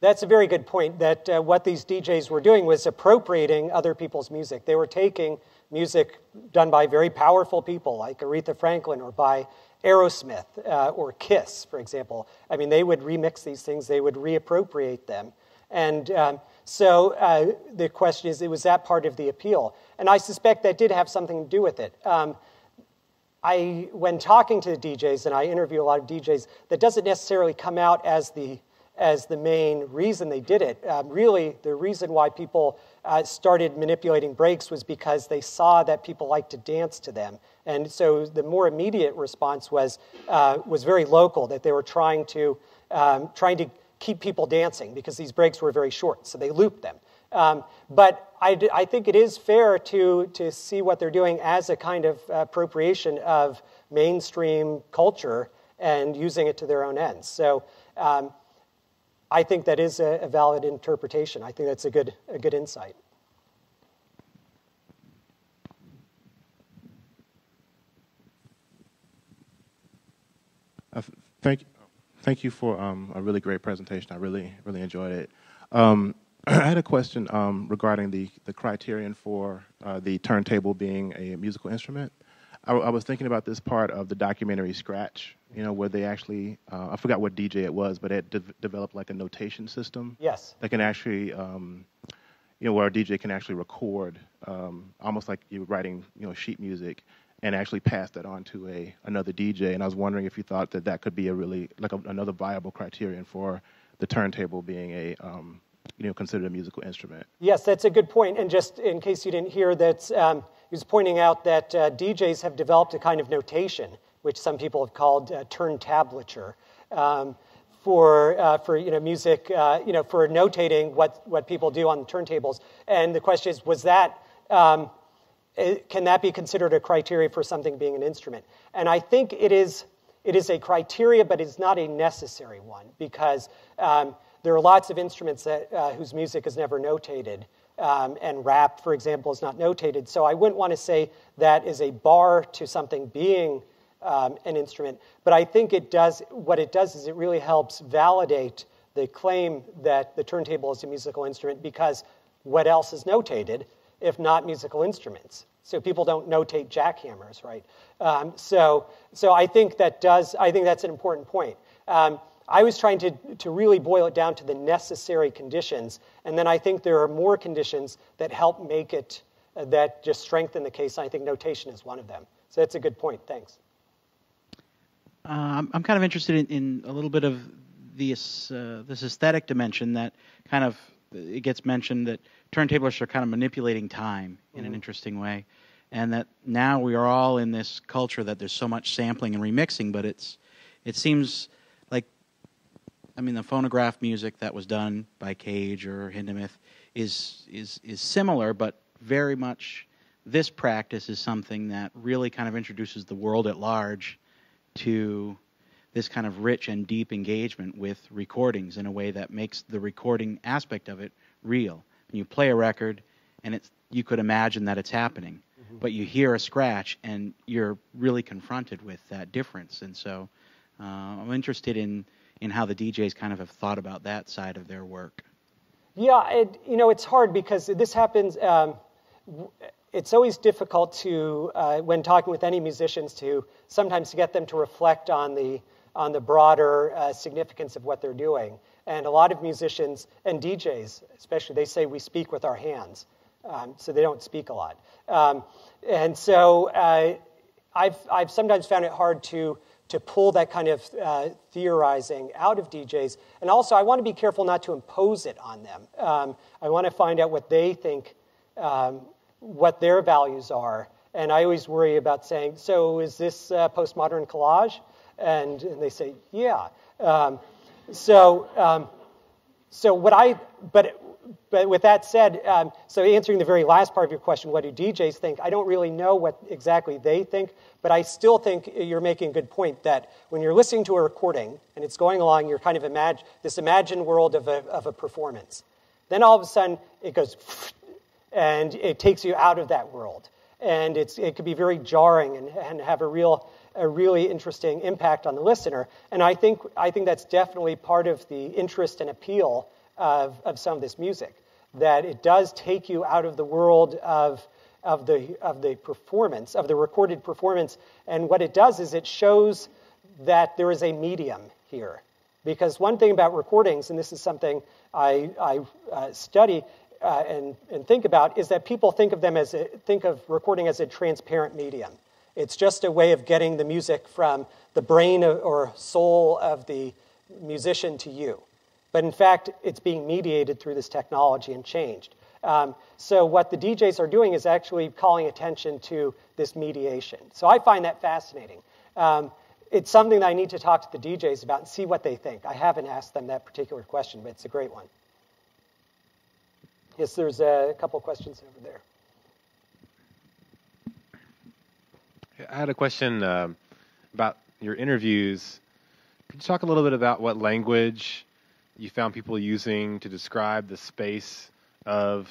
That's a very good point. That uh, what these DJs were doing was appropriating other people's music. They were taking music done by very powerful people like Aretha Franklin or by Aerosmith uh, or Kiss, for example. I mean, they would remix these things, they would reappropriate them. And um, so uh, the question is, it was that part of the appeal? And I suspect that did have something to do with it. Um, I, when talking to the DJs, and I interview a lot of DJs, that doesn't necessarily come out as the as the main reason they did it. Um, really, the reason why people uh, started manipulating breaks was because they saw that people liked to dance to them, and so the more immediate response was uh, was very local. That they were trying to um, trying to keep people dancing because these breaks were very short, so they looped them. Um, but I, I, think it is fair to, to see what they're doing as a kind of appropriation of mainstream culture and using it to their own ends. So um, I think that is a, a, valid interpretation. I think that's a good, a good insight. Uh, thank, thank you for um, a really great presentation. I really, really enjoyed it. Um, I had a question um, regarding the, the criterion for uh, the turntable being a musical instrument. I, I, was thinking about this part of the documentary Scratch, you know, where they actually, uh, I forgot what DJ it was, but it de- developed like a notation system. Yes. That can actually, um, you know, where a DJ can actually record, um, almost like you're writing, you know, sheet music, and actually pass that on to a another DJ. And I was wondering if you thought that that could be a really like a, another viable criterion for the turntable being a um, you know, considered a musical instrument. Yes, that's a good point. And just in case you didn't hear that, um, he was pointing out that uh, DJs have developed a kind of notation, which some people have called uh, turntablature, um, for, uh, for you know, music, uh, you know, for notating what, what people do on turntables. And the question is, was that, um, can that be considered a criteria for something being an instrument? And I think it is, it is a criteria, but it's not a necessary one because um, there are lots of instruments that, uh, whose music is never notated. Um, and rap, for example, is not notated. So I wouldn't want to say that is a bar to something being um, an instrument. But I think it does, what it does is it really helps validate the claim that the turntable is a musical instrument because what else is notated if not musical instruments? So people don't notate jackhammers, right? Um, so, so I think that does, I think that's an important point. Um, I was trying to, to really boil it down to the necessary conditions, and then I think there are more conditions that help make it, uh, that just strengthen the case, and I think notation is one of them. So that's a good point. Thanks. Uh, I'm kind of interested in, in, a little bit of this uh, this aesthetic dimension that kind of it gets mentioned that turntablists are kind of manipulating time in mm-hmm. an interesting way, and that now we are all in this culture that there's so much sampling and remixing, but it's it seems I mean the phonograph music that was done by Cage or Hindemith is is is similar, but very much this practice is something that really kind of introduces the world at large to this kind of rich and deep engagement with recordings in a way that makes the recording aspect of it real. When you play a record, and it's you could imagine that it's happening, mm-hmm. but you hear a scratch, and you're really confronted with that difference. And so, uh, I'm interested in in how the DJs kind of have thought about that side of their work. Yeah, it, you know, it's hard because this happens. Um, it's always difficult to, uh, when talking with any musicians, to sometimes to get them to reflect on the on the broader uh, significance of what they're doing. And a lot of musicians and DJs, especially, they say we speak with our hands, um, so they don't speak a lot. Um, and so uh, I've I've sometimes found it hard to to pull that kind of uh, theorizing out of DJs. And also, I want to be careful not to impose it on them. Um, I want to find out what they think um, what their values are. And I always worry about saying, so is this postmodern collage? And, and, they say, yeah. Um, so, um, so what I, but, but with that said, um, so answering the very last part of your question, what do DJs think? I don't really know what exactly they think, but I still think you're making a good point that when you're listening to a recording and it's going along, you're kind of imagine this imagined world of a, of a performance. Then all of a sudden it goes and it takes you out of that world. And it's, it could be very jarring and, and have a real, a really interesting impact on the listener. And I think, I think that's definitely part of the interest and appeal of, of some of this music, that it does take you out of the world of, of, the, of the performance, of the recorded performance. And what it does is it shows that there is a medium here. Because one thing about recordings, and this is something I, I uh, study, uh, and, and think about is that people think of them as a, think of recording as a transparent medium. It's just a way of getting the music from the brain or soul of the musician to you. But in fact, it's being mediated through this technology and changed. Um, so, what the DJs are doing is actually calling attention to this mediation. So, I find that fascinating. Um, it's something that I need to talk to the DJs about and see what they think. I haven't asked them that particular question, but it's a great one. Yes, there's a couple questions over there. I had a question uh, about your interviews. Could you talk a little bit about what language you found people using to describe the space of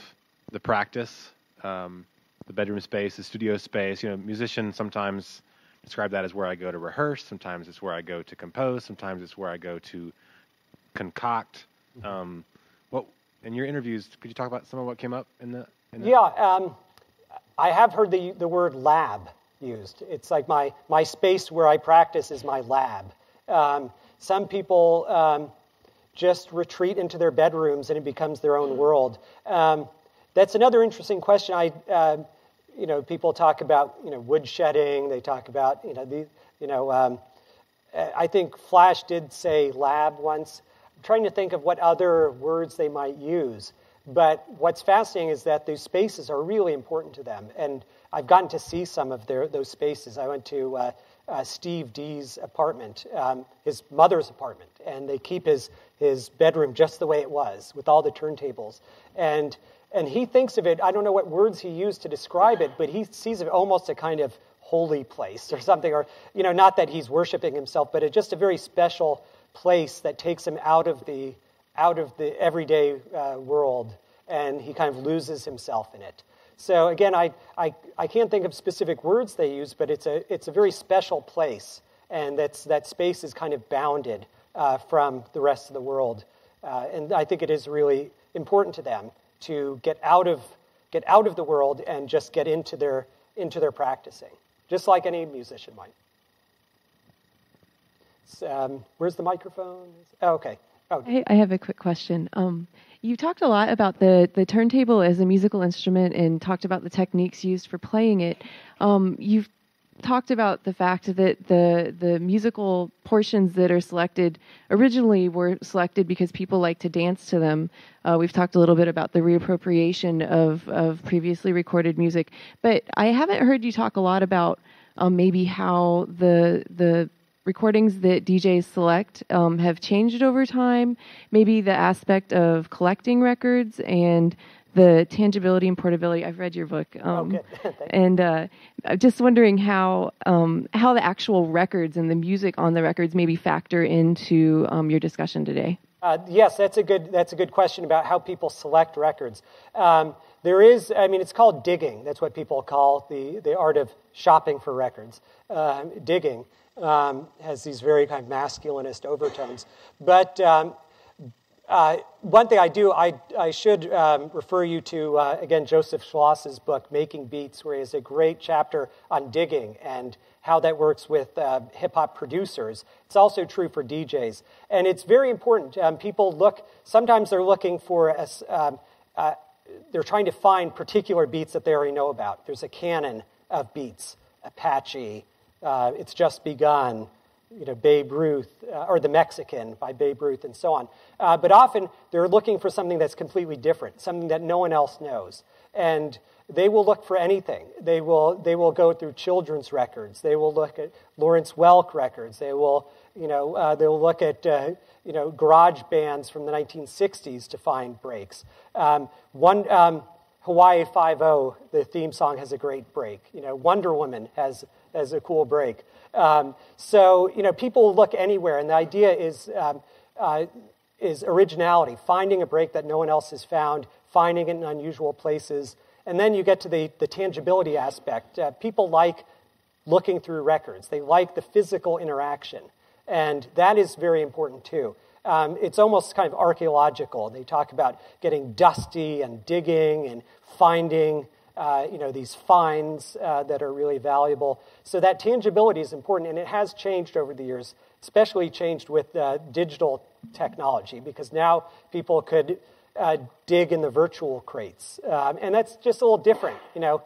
the practice, um, the bedroom space, the studio space? You know, musicians sometimes describe that as where I go to rehearse. Sometimes it's where I go to compose. Sometimes it's where I go to concoct. Mm-hmm. Um, in your interviews, could you talk about some of what came up in the? In the... Yeah, um, I have heard the, the word lab used. It's like my, my space where I practice is my lab. Um, some people um, just retreat into their bedrooms and it becomes their own world. Um, that's another interesting question. I, uh, you know, people talk about you know wood shedding. They talk about you know the you know. Um, I think Flash did say lab once I'm trying to think of what other words they might use. But what's fascinating is that those spaces are really important to them. And I've gotten to see some of their, those spaces. I went to uh, uh, Steve D's apartment, um, his mother's apartment, and they keep his, his bedroom just the way it was with all the turntables. And, and he thinks of it, I don't know what words he used to describe it, but he sees it almost a kind of holy place or something, or, you know, not that he's worshiping himself, but it's just a very special place that takes him out of the, out of the everyday uh, world, and he kind of loses himself in it. So again, I, I, I can't think of specific words they use, but it's a, it's a very special place, and that's, that space is kind of bounded uh, from the rest of the world. Uh, and I think it is really important to them to get out of, get out of the world and just get into their, into their practicing, just like any musician might. Um, where's the microphone? Oh, okay. Oh. Hey, I have a quick question. Um, you talked a lot about the, the turntable as a musical instrument and talked about the techniques used for playing it. Um, you've talked about the fact that the the musical portions that are selected originally were selected because people like to dance to them. Uh, we've talked a little bit about the reappropriation of of previously recorded music, but I haven't heard you talk a lot about um, maybe how the the recordings that DJs select um, have changed over time. Maybe the aspect of collecting records and the tangibility and portability. I've read your book, oh, um, oh, and uh, I'm just wondering how um, how the actual records and the music on the records maybe factor into um, your discussion today. Uh, yes, that's a good that's a good question about how people select records. Um, there is, I mean, it's called digging. That's what people call the the art of shopping for records. Uh, digging, um, has these very kind of masculinist overtones. But um, uh, one thing I do, I, I should um, refer you to, uh, again, Joseph Schloss's book, Making Beats, where he has a great chapter on digging and how that works with uh, hip hop producers. It's also true for DJs. And it's very important. Um, people look, sometimes they're looking for, a, um, uh, they're trying to find particular beats that they already know about. There's a canon of beats Apache, uh, It's Just Begun, you know, Babe Ruth, uh, or The Mexican by Babe Ruth, and so on. Uh, but often they're looking for something that's completely different, something that no one else knows. And they will look for anything. They will, they will go through children's records. They will look at Lawrence Welk records. They will, you know, uh, they'll look at, uh, you know, garage bands from the 1960s to find breaks. Um, one, um, Hawaii Five-O, the theme song has a great break. You know, Wonder Woman has has a cool break. Um, so, you know, people look anywhere, and the idea is, um, uh, is originality, finding a break that no one else has found, finding it in unusual places. And then you get to the, the tangibility aspect. Uh, people like looking through records, they like the physical interaction. And that is very important too. Um, it's almost kind of archaeological. They talk about getting dusty and digging and finding uh, you know, these finds uh, that are really valuable. So that tangibility is important, and it has changed over the years, especially changed with uh, digital technology, because now people could uh, dig in the virtual crates. Um, and that's just a little different. You know,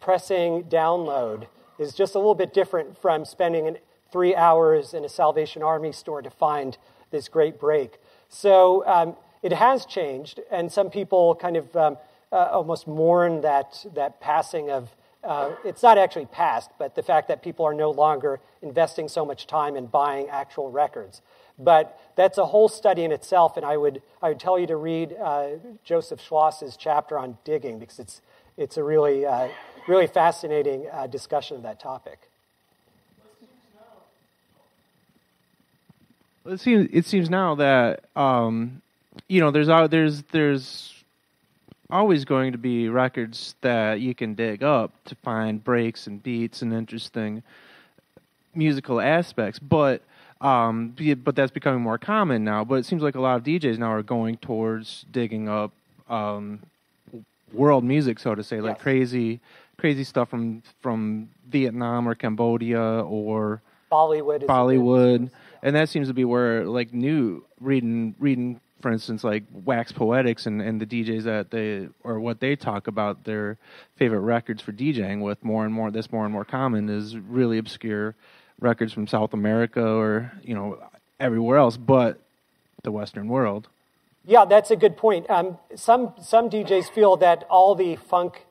pressing download is just a little bit different from spending three hours in a Salvation Army store to find this great break. So um, it has changed, and some people kind of um, uh, almost mourn that, that passing of, uh, it's not actually past, but the fact that people are no longer investing so much time in buying actual records. But that's a whole study in itself, and I would, I would tell you to read uh, Joseph Schloss's chapter on digging because it's, it's a really, uh, really fascinating uh, discussion of that topic. It seems, it seems now that um, you know there's there's there's always going to be records that you can dig up to find breaks and beats and interesting musical aspects, but um, but that's becoming more common now. But it seems like a lot of DJs now are going towards digging up um, world music, so to say, like yes. crazy, crazy stuff from from Vietnam or Cambodia or Bollywood. Bollywood, and that seems to be where like new reading reading for instance, like Wax Poetics and, and the DJs that they or what they talk about their favorite records for DJing with more and more that's more and more common is really obscure records from South America or you know everywhere else but the Western world. Yeah, that's a good point. Um, some some DJs feel that all the funk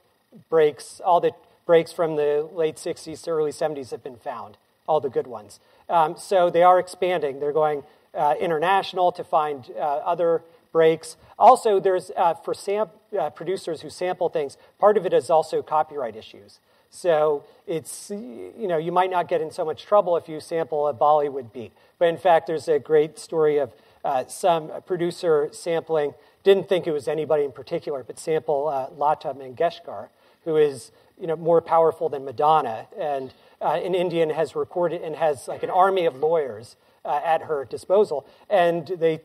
breaks, all the breaks from the late '60s to early '70s have been found, all the good ones. Um, so they are expanding. They're going uh, international to find uh, other breaks. Also, there's uh, for sam- uh, producers who sample things, part of it is also copyright issues. So it's, you know, you might not get in so much trouble if you sample a Bollywood beat. But in fact, there's a great story of uh, some producer sampling, didn't think it was anybody in particular, but sample Lata Mangeshkar, who is, you know, more powerful than Madonna. And uh, an Indian has recorded and has like an army of lawyers uh, at her disposal. And they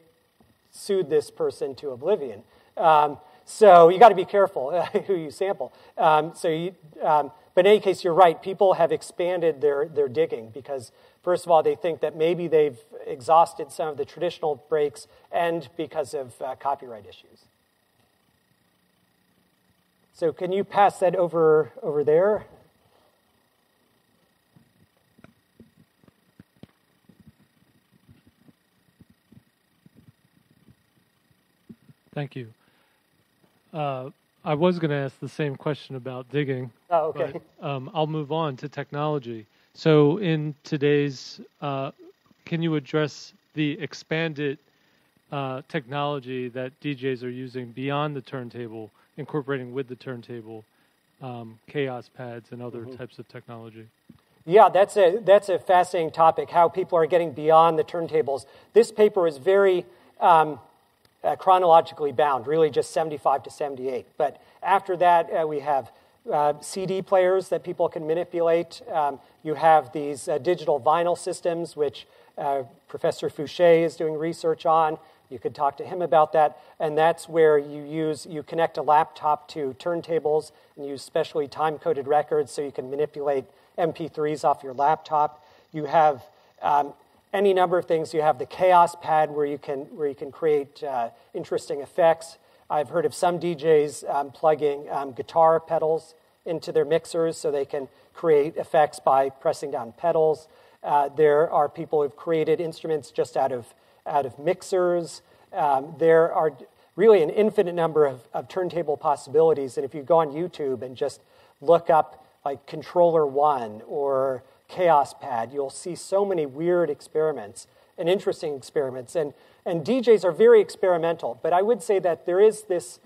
sued this person to oblivion. Um, so you got to be careful who you sample. Um, so you, um, but in any case, you're right. People have expanded their, their digging because, first of all, they think that maybe they've exhausted some of the traditional breaks and because of uh, copyright issues. So can you pass that over over there? Thank you. Uh, I was going to ask the same question about digging. Oh, okay. But, um, I'll move on to technology. So, in today's, uh, can you address the expanded uh, technology that DJs are using beyond the turntable, incorporating with the turntable, um, Kaoss pads and other mm-hmm. types of technology? Yeah, that's a that's a fascinating topic. How people are getting beyond the turntables. This paper is very um, uh, chronologically bound, really just 75 to 78. But after that, uh, we have uh, CD players that people can manipulate. Um, you have these uh, digital vinyl systems, which uh, Professor Fouché is doing research on. You could talk to him about that. And that's where you use, you connect a laptop to turntables and use specially time coded records so you can manipulate MP3s off your laptop. You have um, any number of things. You have the Kaoss Pad where you can, where you can create uh, interesting effects. I've heard of some DJs um, plugging um, guitar pedals into their mixers so they can create effects by pressing down pedals. Uh, there are people who've created instruments just out of, out of mixers. Um, there are really an infinite number of, of turntable possibilities. And if you go on YouTube and just look up like Controller One or Kaoss Pad, you'll see so many weird experiments and interesting experiments. And, and DJs are very experimental, but I would say that there is this,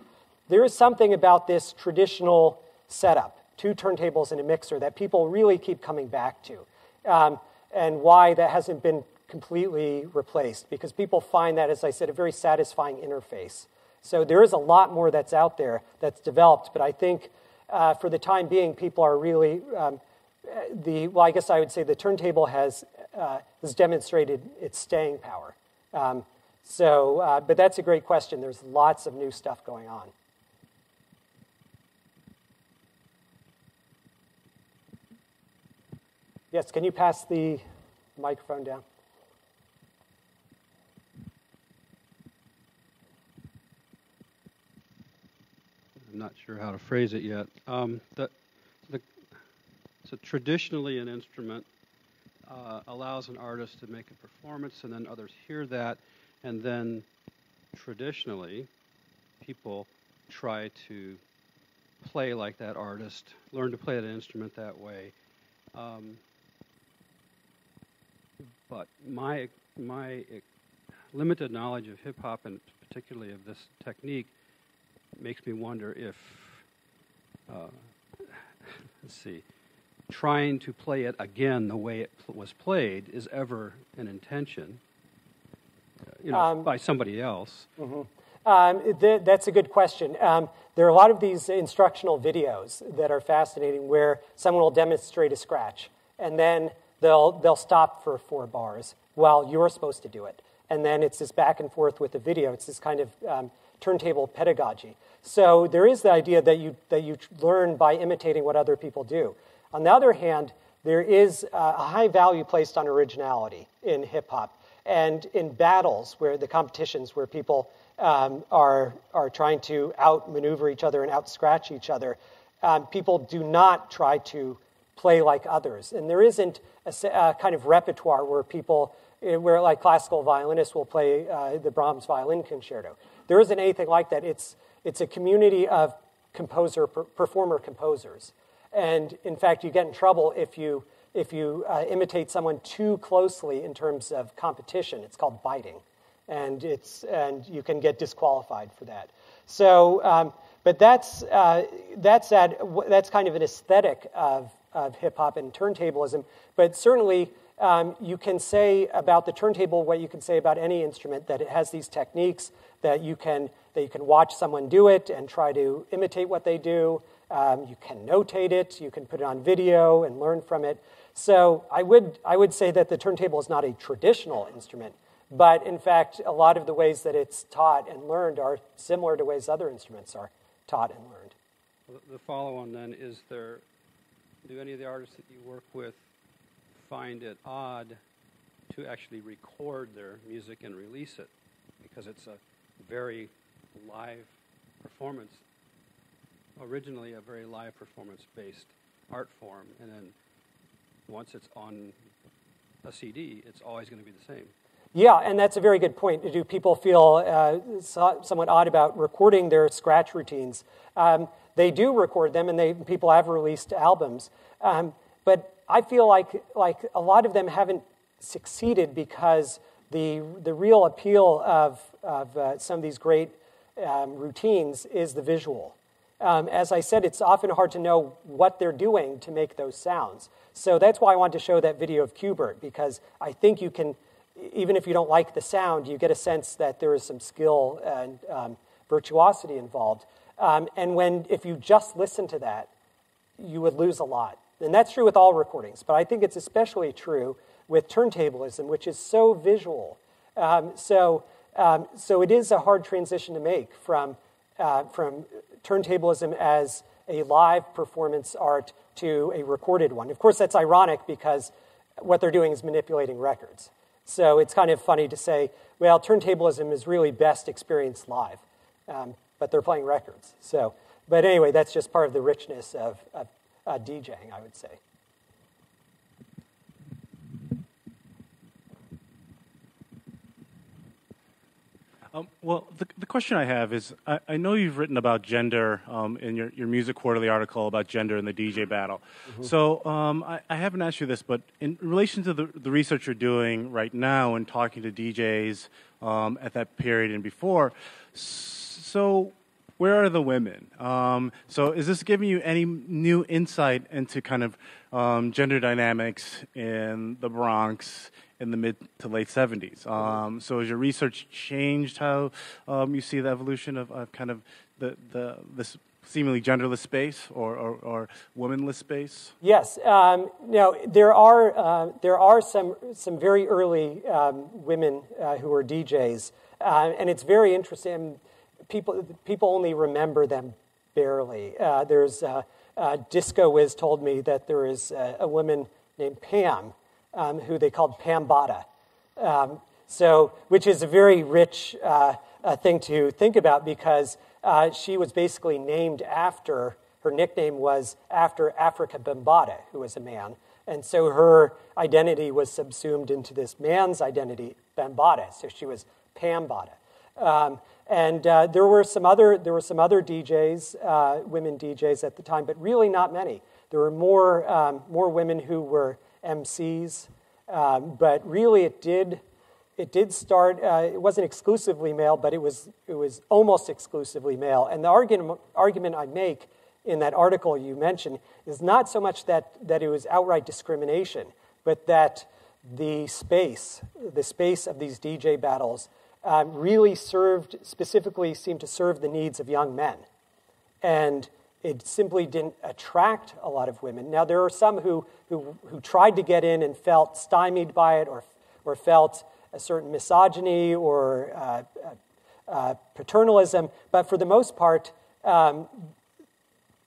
there is something about this traditional setup, two turntables and a mixer, that people really keep coming back to. Um, and why that hasn't been completely replaced, because people find that, as I said, a very satisfying interface. So there is a lot more that's out there that's developed, but I think uh, for the time being, people are really um, the, well, I guess I would say the turntable has, uh, has demonstrated its staying power. Um, so, uh, but that's a great question. There's lots of new stuff going on. Yes, can you pass the microphone down? I'm not sure how to phrase it yet. Um, the, so traditionally, an instrument uh, allows an artist to make a performance, and then others hear that, and then traditionally, people try to play like that artist, learn to play that instrument that way. Um, but my my limited knowledge of hip hop and particularly of this technique makes me wonder if uh, let's see trying to play it again the way it was played is ever an intention, you know, um, by somebody else. Mm-hmm. Um, th- that's a good question. Um, there are a lot of these instructional videos that are fascinating where someone will demonstrate a scratch and then they'll, they'll stop for four bars while you're supposed to do it. And then it's this back and forth with the video. It's this kind of um, turntable pedagogy. So there is the idea that you, that you learn by imitating what other people do. On the other hand, there is a high value placed on originality in hip hop. And in battles, where the competitions where people um, are, are trying to outmaneuver each other and outscratch each other, um, people do not try to play like others. And there isn't a, a kind of repertoire where people, eh, where like classical violinists will play uh, the Brahms violin concerto. There isn't anything like that. It's, it's a community of composer, per, performer composers. And in fact, you get in trouble if you, if you uh, imitate someone too closely in terms of competition. It's called biting, and it's and you can get disqualified for that. So, um, but that's uh, that's that that's kind of an aesthetic of of hip hop and turntablism. But certainly, um, you can say about the turntable what you can say about any instrument that it has these techniques that you can that you can watch someone do it and try to imitate what they do. Um, you can notate it. You can put it on video and learn from it. So I would I would say that the turntable is not a traditional instrument, but in fact, a lot of the ways that it's taught and learned are similar to ways other instruments are taught and learned. The follow on then is there do any of the artists that you work with find it odd to actually record their music and release it because it's a very live performance, originally a very live performance based art form, and then once it's on a CD, it's always going to be the same. Yeah, and that's a very good point. Do people feel uh, somewhat odd about recording their scratch routines? Um, they do record them, and they, people have released albums. Um, but I feel like, like a lot of them haven't succeeded because the, the real appeal of, of uh, some of these great um, routines is the visual. Um, as I said, it's often hard to know what they're doing to make those sounds. So that's why I want to show that video of Qbert, because I think you can, even if you don't like the sound, you get a sense that there is some skill and um, virtuosity involved. Um, and when, if you just listen to that, you would lose a lot. And that's true with all recordings, but I think it's especially true with turntablism, which is so visual. Um, so, um, so it is a hard transition to make from, uh, from turntablism as a live performance art to a recorded one. Of course, that's ironic because what they're doing is manipulating records. So it's kind of funny to say, well, turntablism is really best experienced live, um, but they're playing records. So, but anyway, that's just part of the richness of, of uh, DJing, I would say. Um, well, the, the question I have is I, I know you've written about gender um, in your, your Music Quarterly article about gender in the DJ battle. Mm-hmm. So um, I, I, haven't asked you this, but in relation to the, the research you're doing right now and talking to DJs um, at that period and before, so where are the women? Um, so is this giving you any new insight into kind of um, gender dynamics in the Bronx in the mid to late 70s? Um, so has your research changed how um, you see the evolution of, of, kind of the, the this seemingly genderless space or, or, or womanless space? Yes. Um, now there are uh, there are some some very early um, women uh, who are DJs, uh, and it's very interesting people, people only remember them barely. Uh, there's uh, uh, Disco Wiz told me that there is a woman named Pam um, who they called Pam Bada. Um, so, which is a very rich uh, thing to think about because uh, she was basically named after, her nickname was after Afrika Bambaataa, who was a man. And so her identity was subsumed into this man's identity, Bambaataa. So she was Pam Bada. Um, and uh, there were some other there were some other DJs, uh, women DJs at the time, but really not many. There were more um, more women who were MCs, um, but really it did it did start. Uh, it wasn't exclusively male, but it was it was almost exclusively male. And the argument argument I make in that article you mentioned is not so much that that it was outright discrimination, but that the space the space of these DJ battles um, really served, specifically seemed to serve the needs of young men. And it simply didn't attract a lot of women. Now, there are some who, who, who tried to get in and felt stymied by it or, or felt a certain misogyny or uh, uh, uh paternalism, but for the most part, um,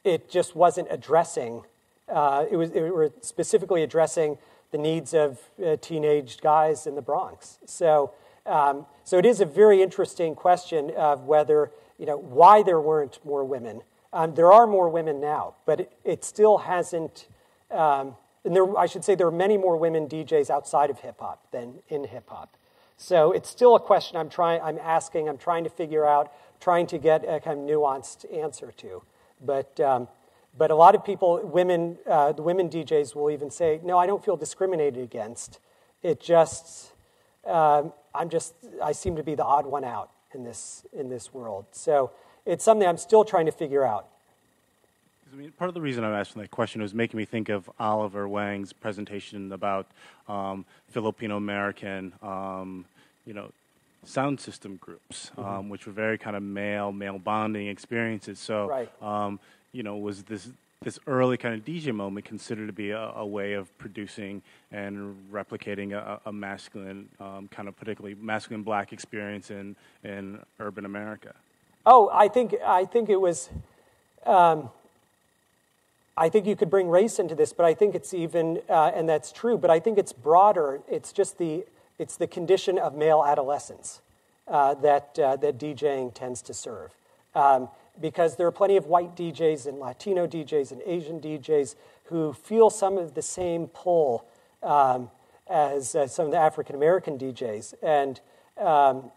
it just wasn't addressing, uh, it, was, it were specifically addressing the needs of uh, teenage guys in the Bronx. So um, so it is a very interesting question of whether, you know, why there weren't more women. Um, there are more women now, but it, it still hasn't. Um, and there, I should say there are many more women DJs outside of hip hop than in hip hop. So it's still a question I'm trying, I'm asking, I'm trying to figure out, trying to get a kind of nuanced answer to. But, um, But a lot of people, women, uh, the women DJs will even say, "No, I don't feel discriminated against. It just, um, I'm just, I seem to be the odd one out in this in this world." So it's something I'm still trying to figure out. I mean, part of the reason I'm asking that question was making me think of Oliver Wang's presentation about um, Filipino American, um, you know, sound system groups, Mhm. um, which were very kind of male male bonding experiences. So, Right. um, you know, was this this early kind of DJ moment considered to be a, a way of producing and replicating a, a masculine, um, kind of particularly masculine black experience in in urban America? Oh, I think I think it was. Um, I think you could bring race into this, but I think it's even, uh, and that's true. But I think it's broader. It's just the it's the condition of male adolescence uh, that uh, that DJing tends to serve, um, because there are plenty of white DJs and Latino DJs and Asian DJs who feel some of the same pull um, as uh, some of the African American DJs, and um,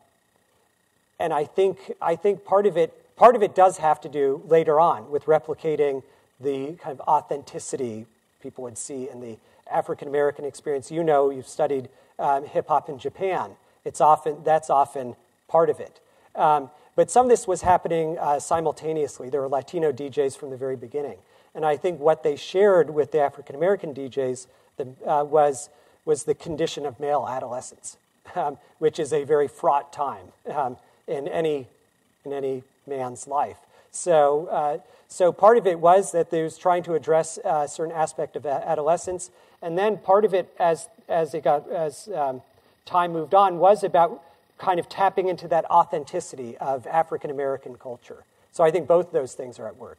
and I think I think part of it part of it does have to do later on with replicating the kind of authenticity people would see in the African American experience. You know, you've studied um, hip hop in Japan. It's often that's often part of it. Um, but some of this was happening uh, simultaneously. There were Latino DJs from the very beginning, and I think what they shared with the African American DJs the, uh, was was the condition of male adolescence, um, which is a very fraught time um, in any in any man's life. So, uh, so part of it was that they was trying to address a certain aspect of adolescence, and then part of it, as as it got as um, time moved on, was about kind of tapping into that authenticity of African American culture. So I think both those things are at work.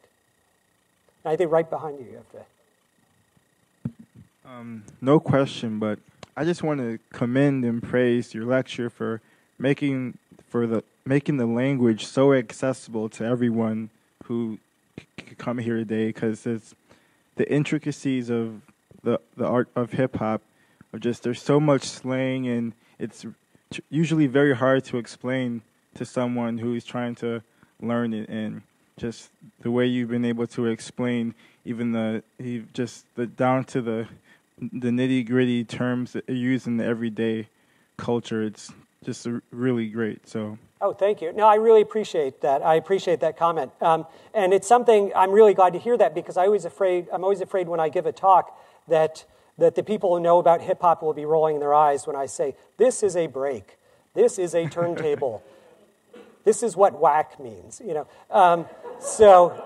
And I think right behind you, you have to. Um, no question, but I just want to commend and praise your lecture for making for the making the language so accessible to everyone who c- come here today because it's the intricacies of the the art of hip hop of just there's so much slang and it's usually very hard to explain to someone who is trying to learn it and just the way you've been able to explain even the he just the down to the the nitty gritty terms that are used in the everyday culture it's just really great so Oh, thank you. No, I really appreciate that. I appreciate that comment, um, and it's something I'm really glad to hear that because I always afraid. I'm always afraid when I give a talk that that the people who know about hip hop will be rolling their eyes when I say this is a break, this is a turntable, this is what whack means. You know, um, so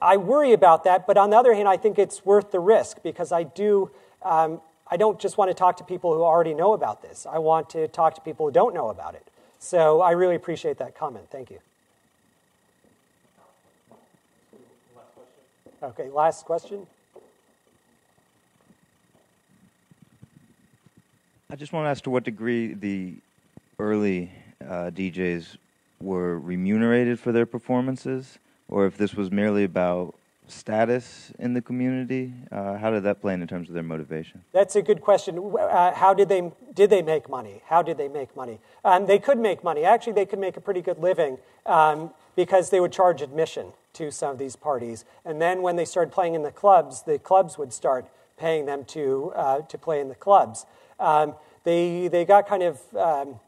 I worry about that. But on the other hand, I think it's worth the risk because I do. Um, I don't just want to talk to people who already know about this. I want to talk to people who don't know about it. So I really appreciate that comment. Thank you. Okay, last question. I just want to ask to what degree the early uh, DJs were remunerated for their performances, or if this was merely about status in the community. Uh, how did that play in terms of their motivation? That's a good question. Uh, how did they did they make money? How did they make money? Um, they could make money. Actually, they could make a pretty good living um, because they would charge admission to some of these parties, and then when they started playing in the clubs, the clubs would start paying them to uh, to play in the clubs. Um, they they got kind of um,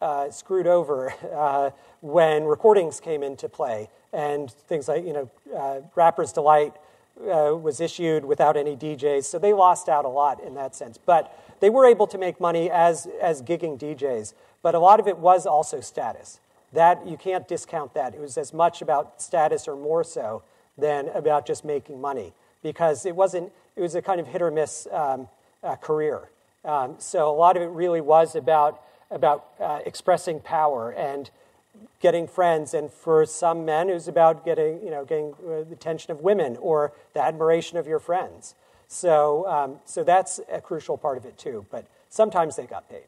uh, screwed over uh, when recordings came into play and things like you know uh, Rapper's Delight uh, was issued without any DJs, so they lost out a lot in that sense. But they were able to make money as as gigging DJs. But a lot of it was also status. That you can't discount that. It was as much about status or more so than about just making money because it wasn't. It was a kind of hit or miss um, uh, career. Um, so a lot of it really was about about uh, expressing power and getting friends, and for some men, it was about getting, you know, getting uh, the attention of women or the admiration of your friends. So, um, so that's a crucial part of it too. But sometimes they got paid.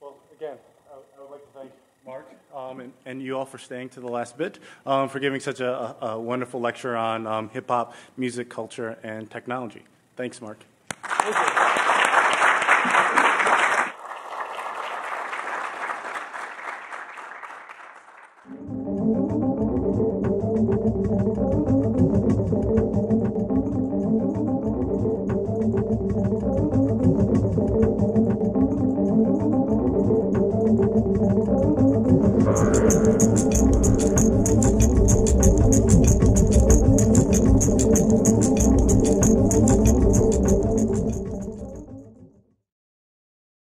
Well, again, I, I would like to thank Mark um, and, and, you all for staying to the last bit, um, for giving such a, a wonderful lecture on um, hip hop, music, culture, and technology. Thanks, Mark. Thank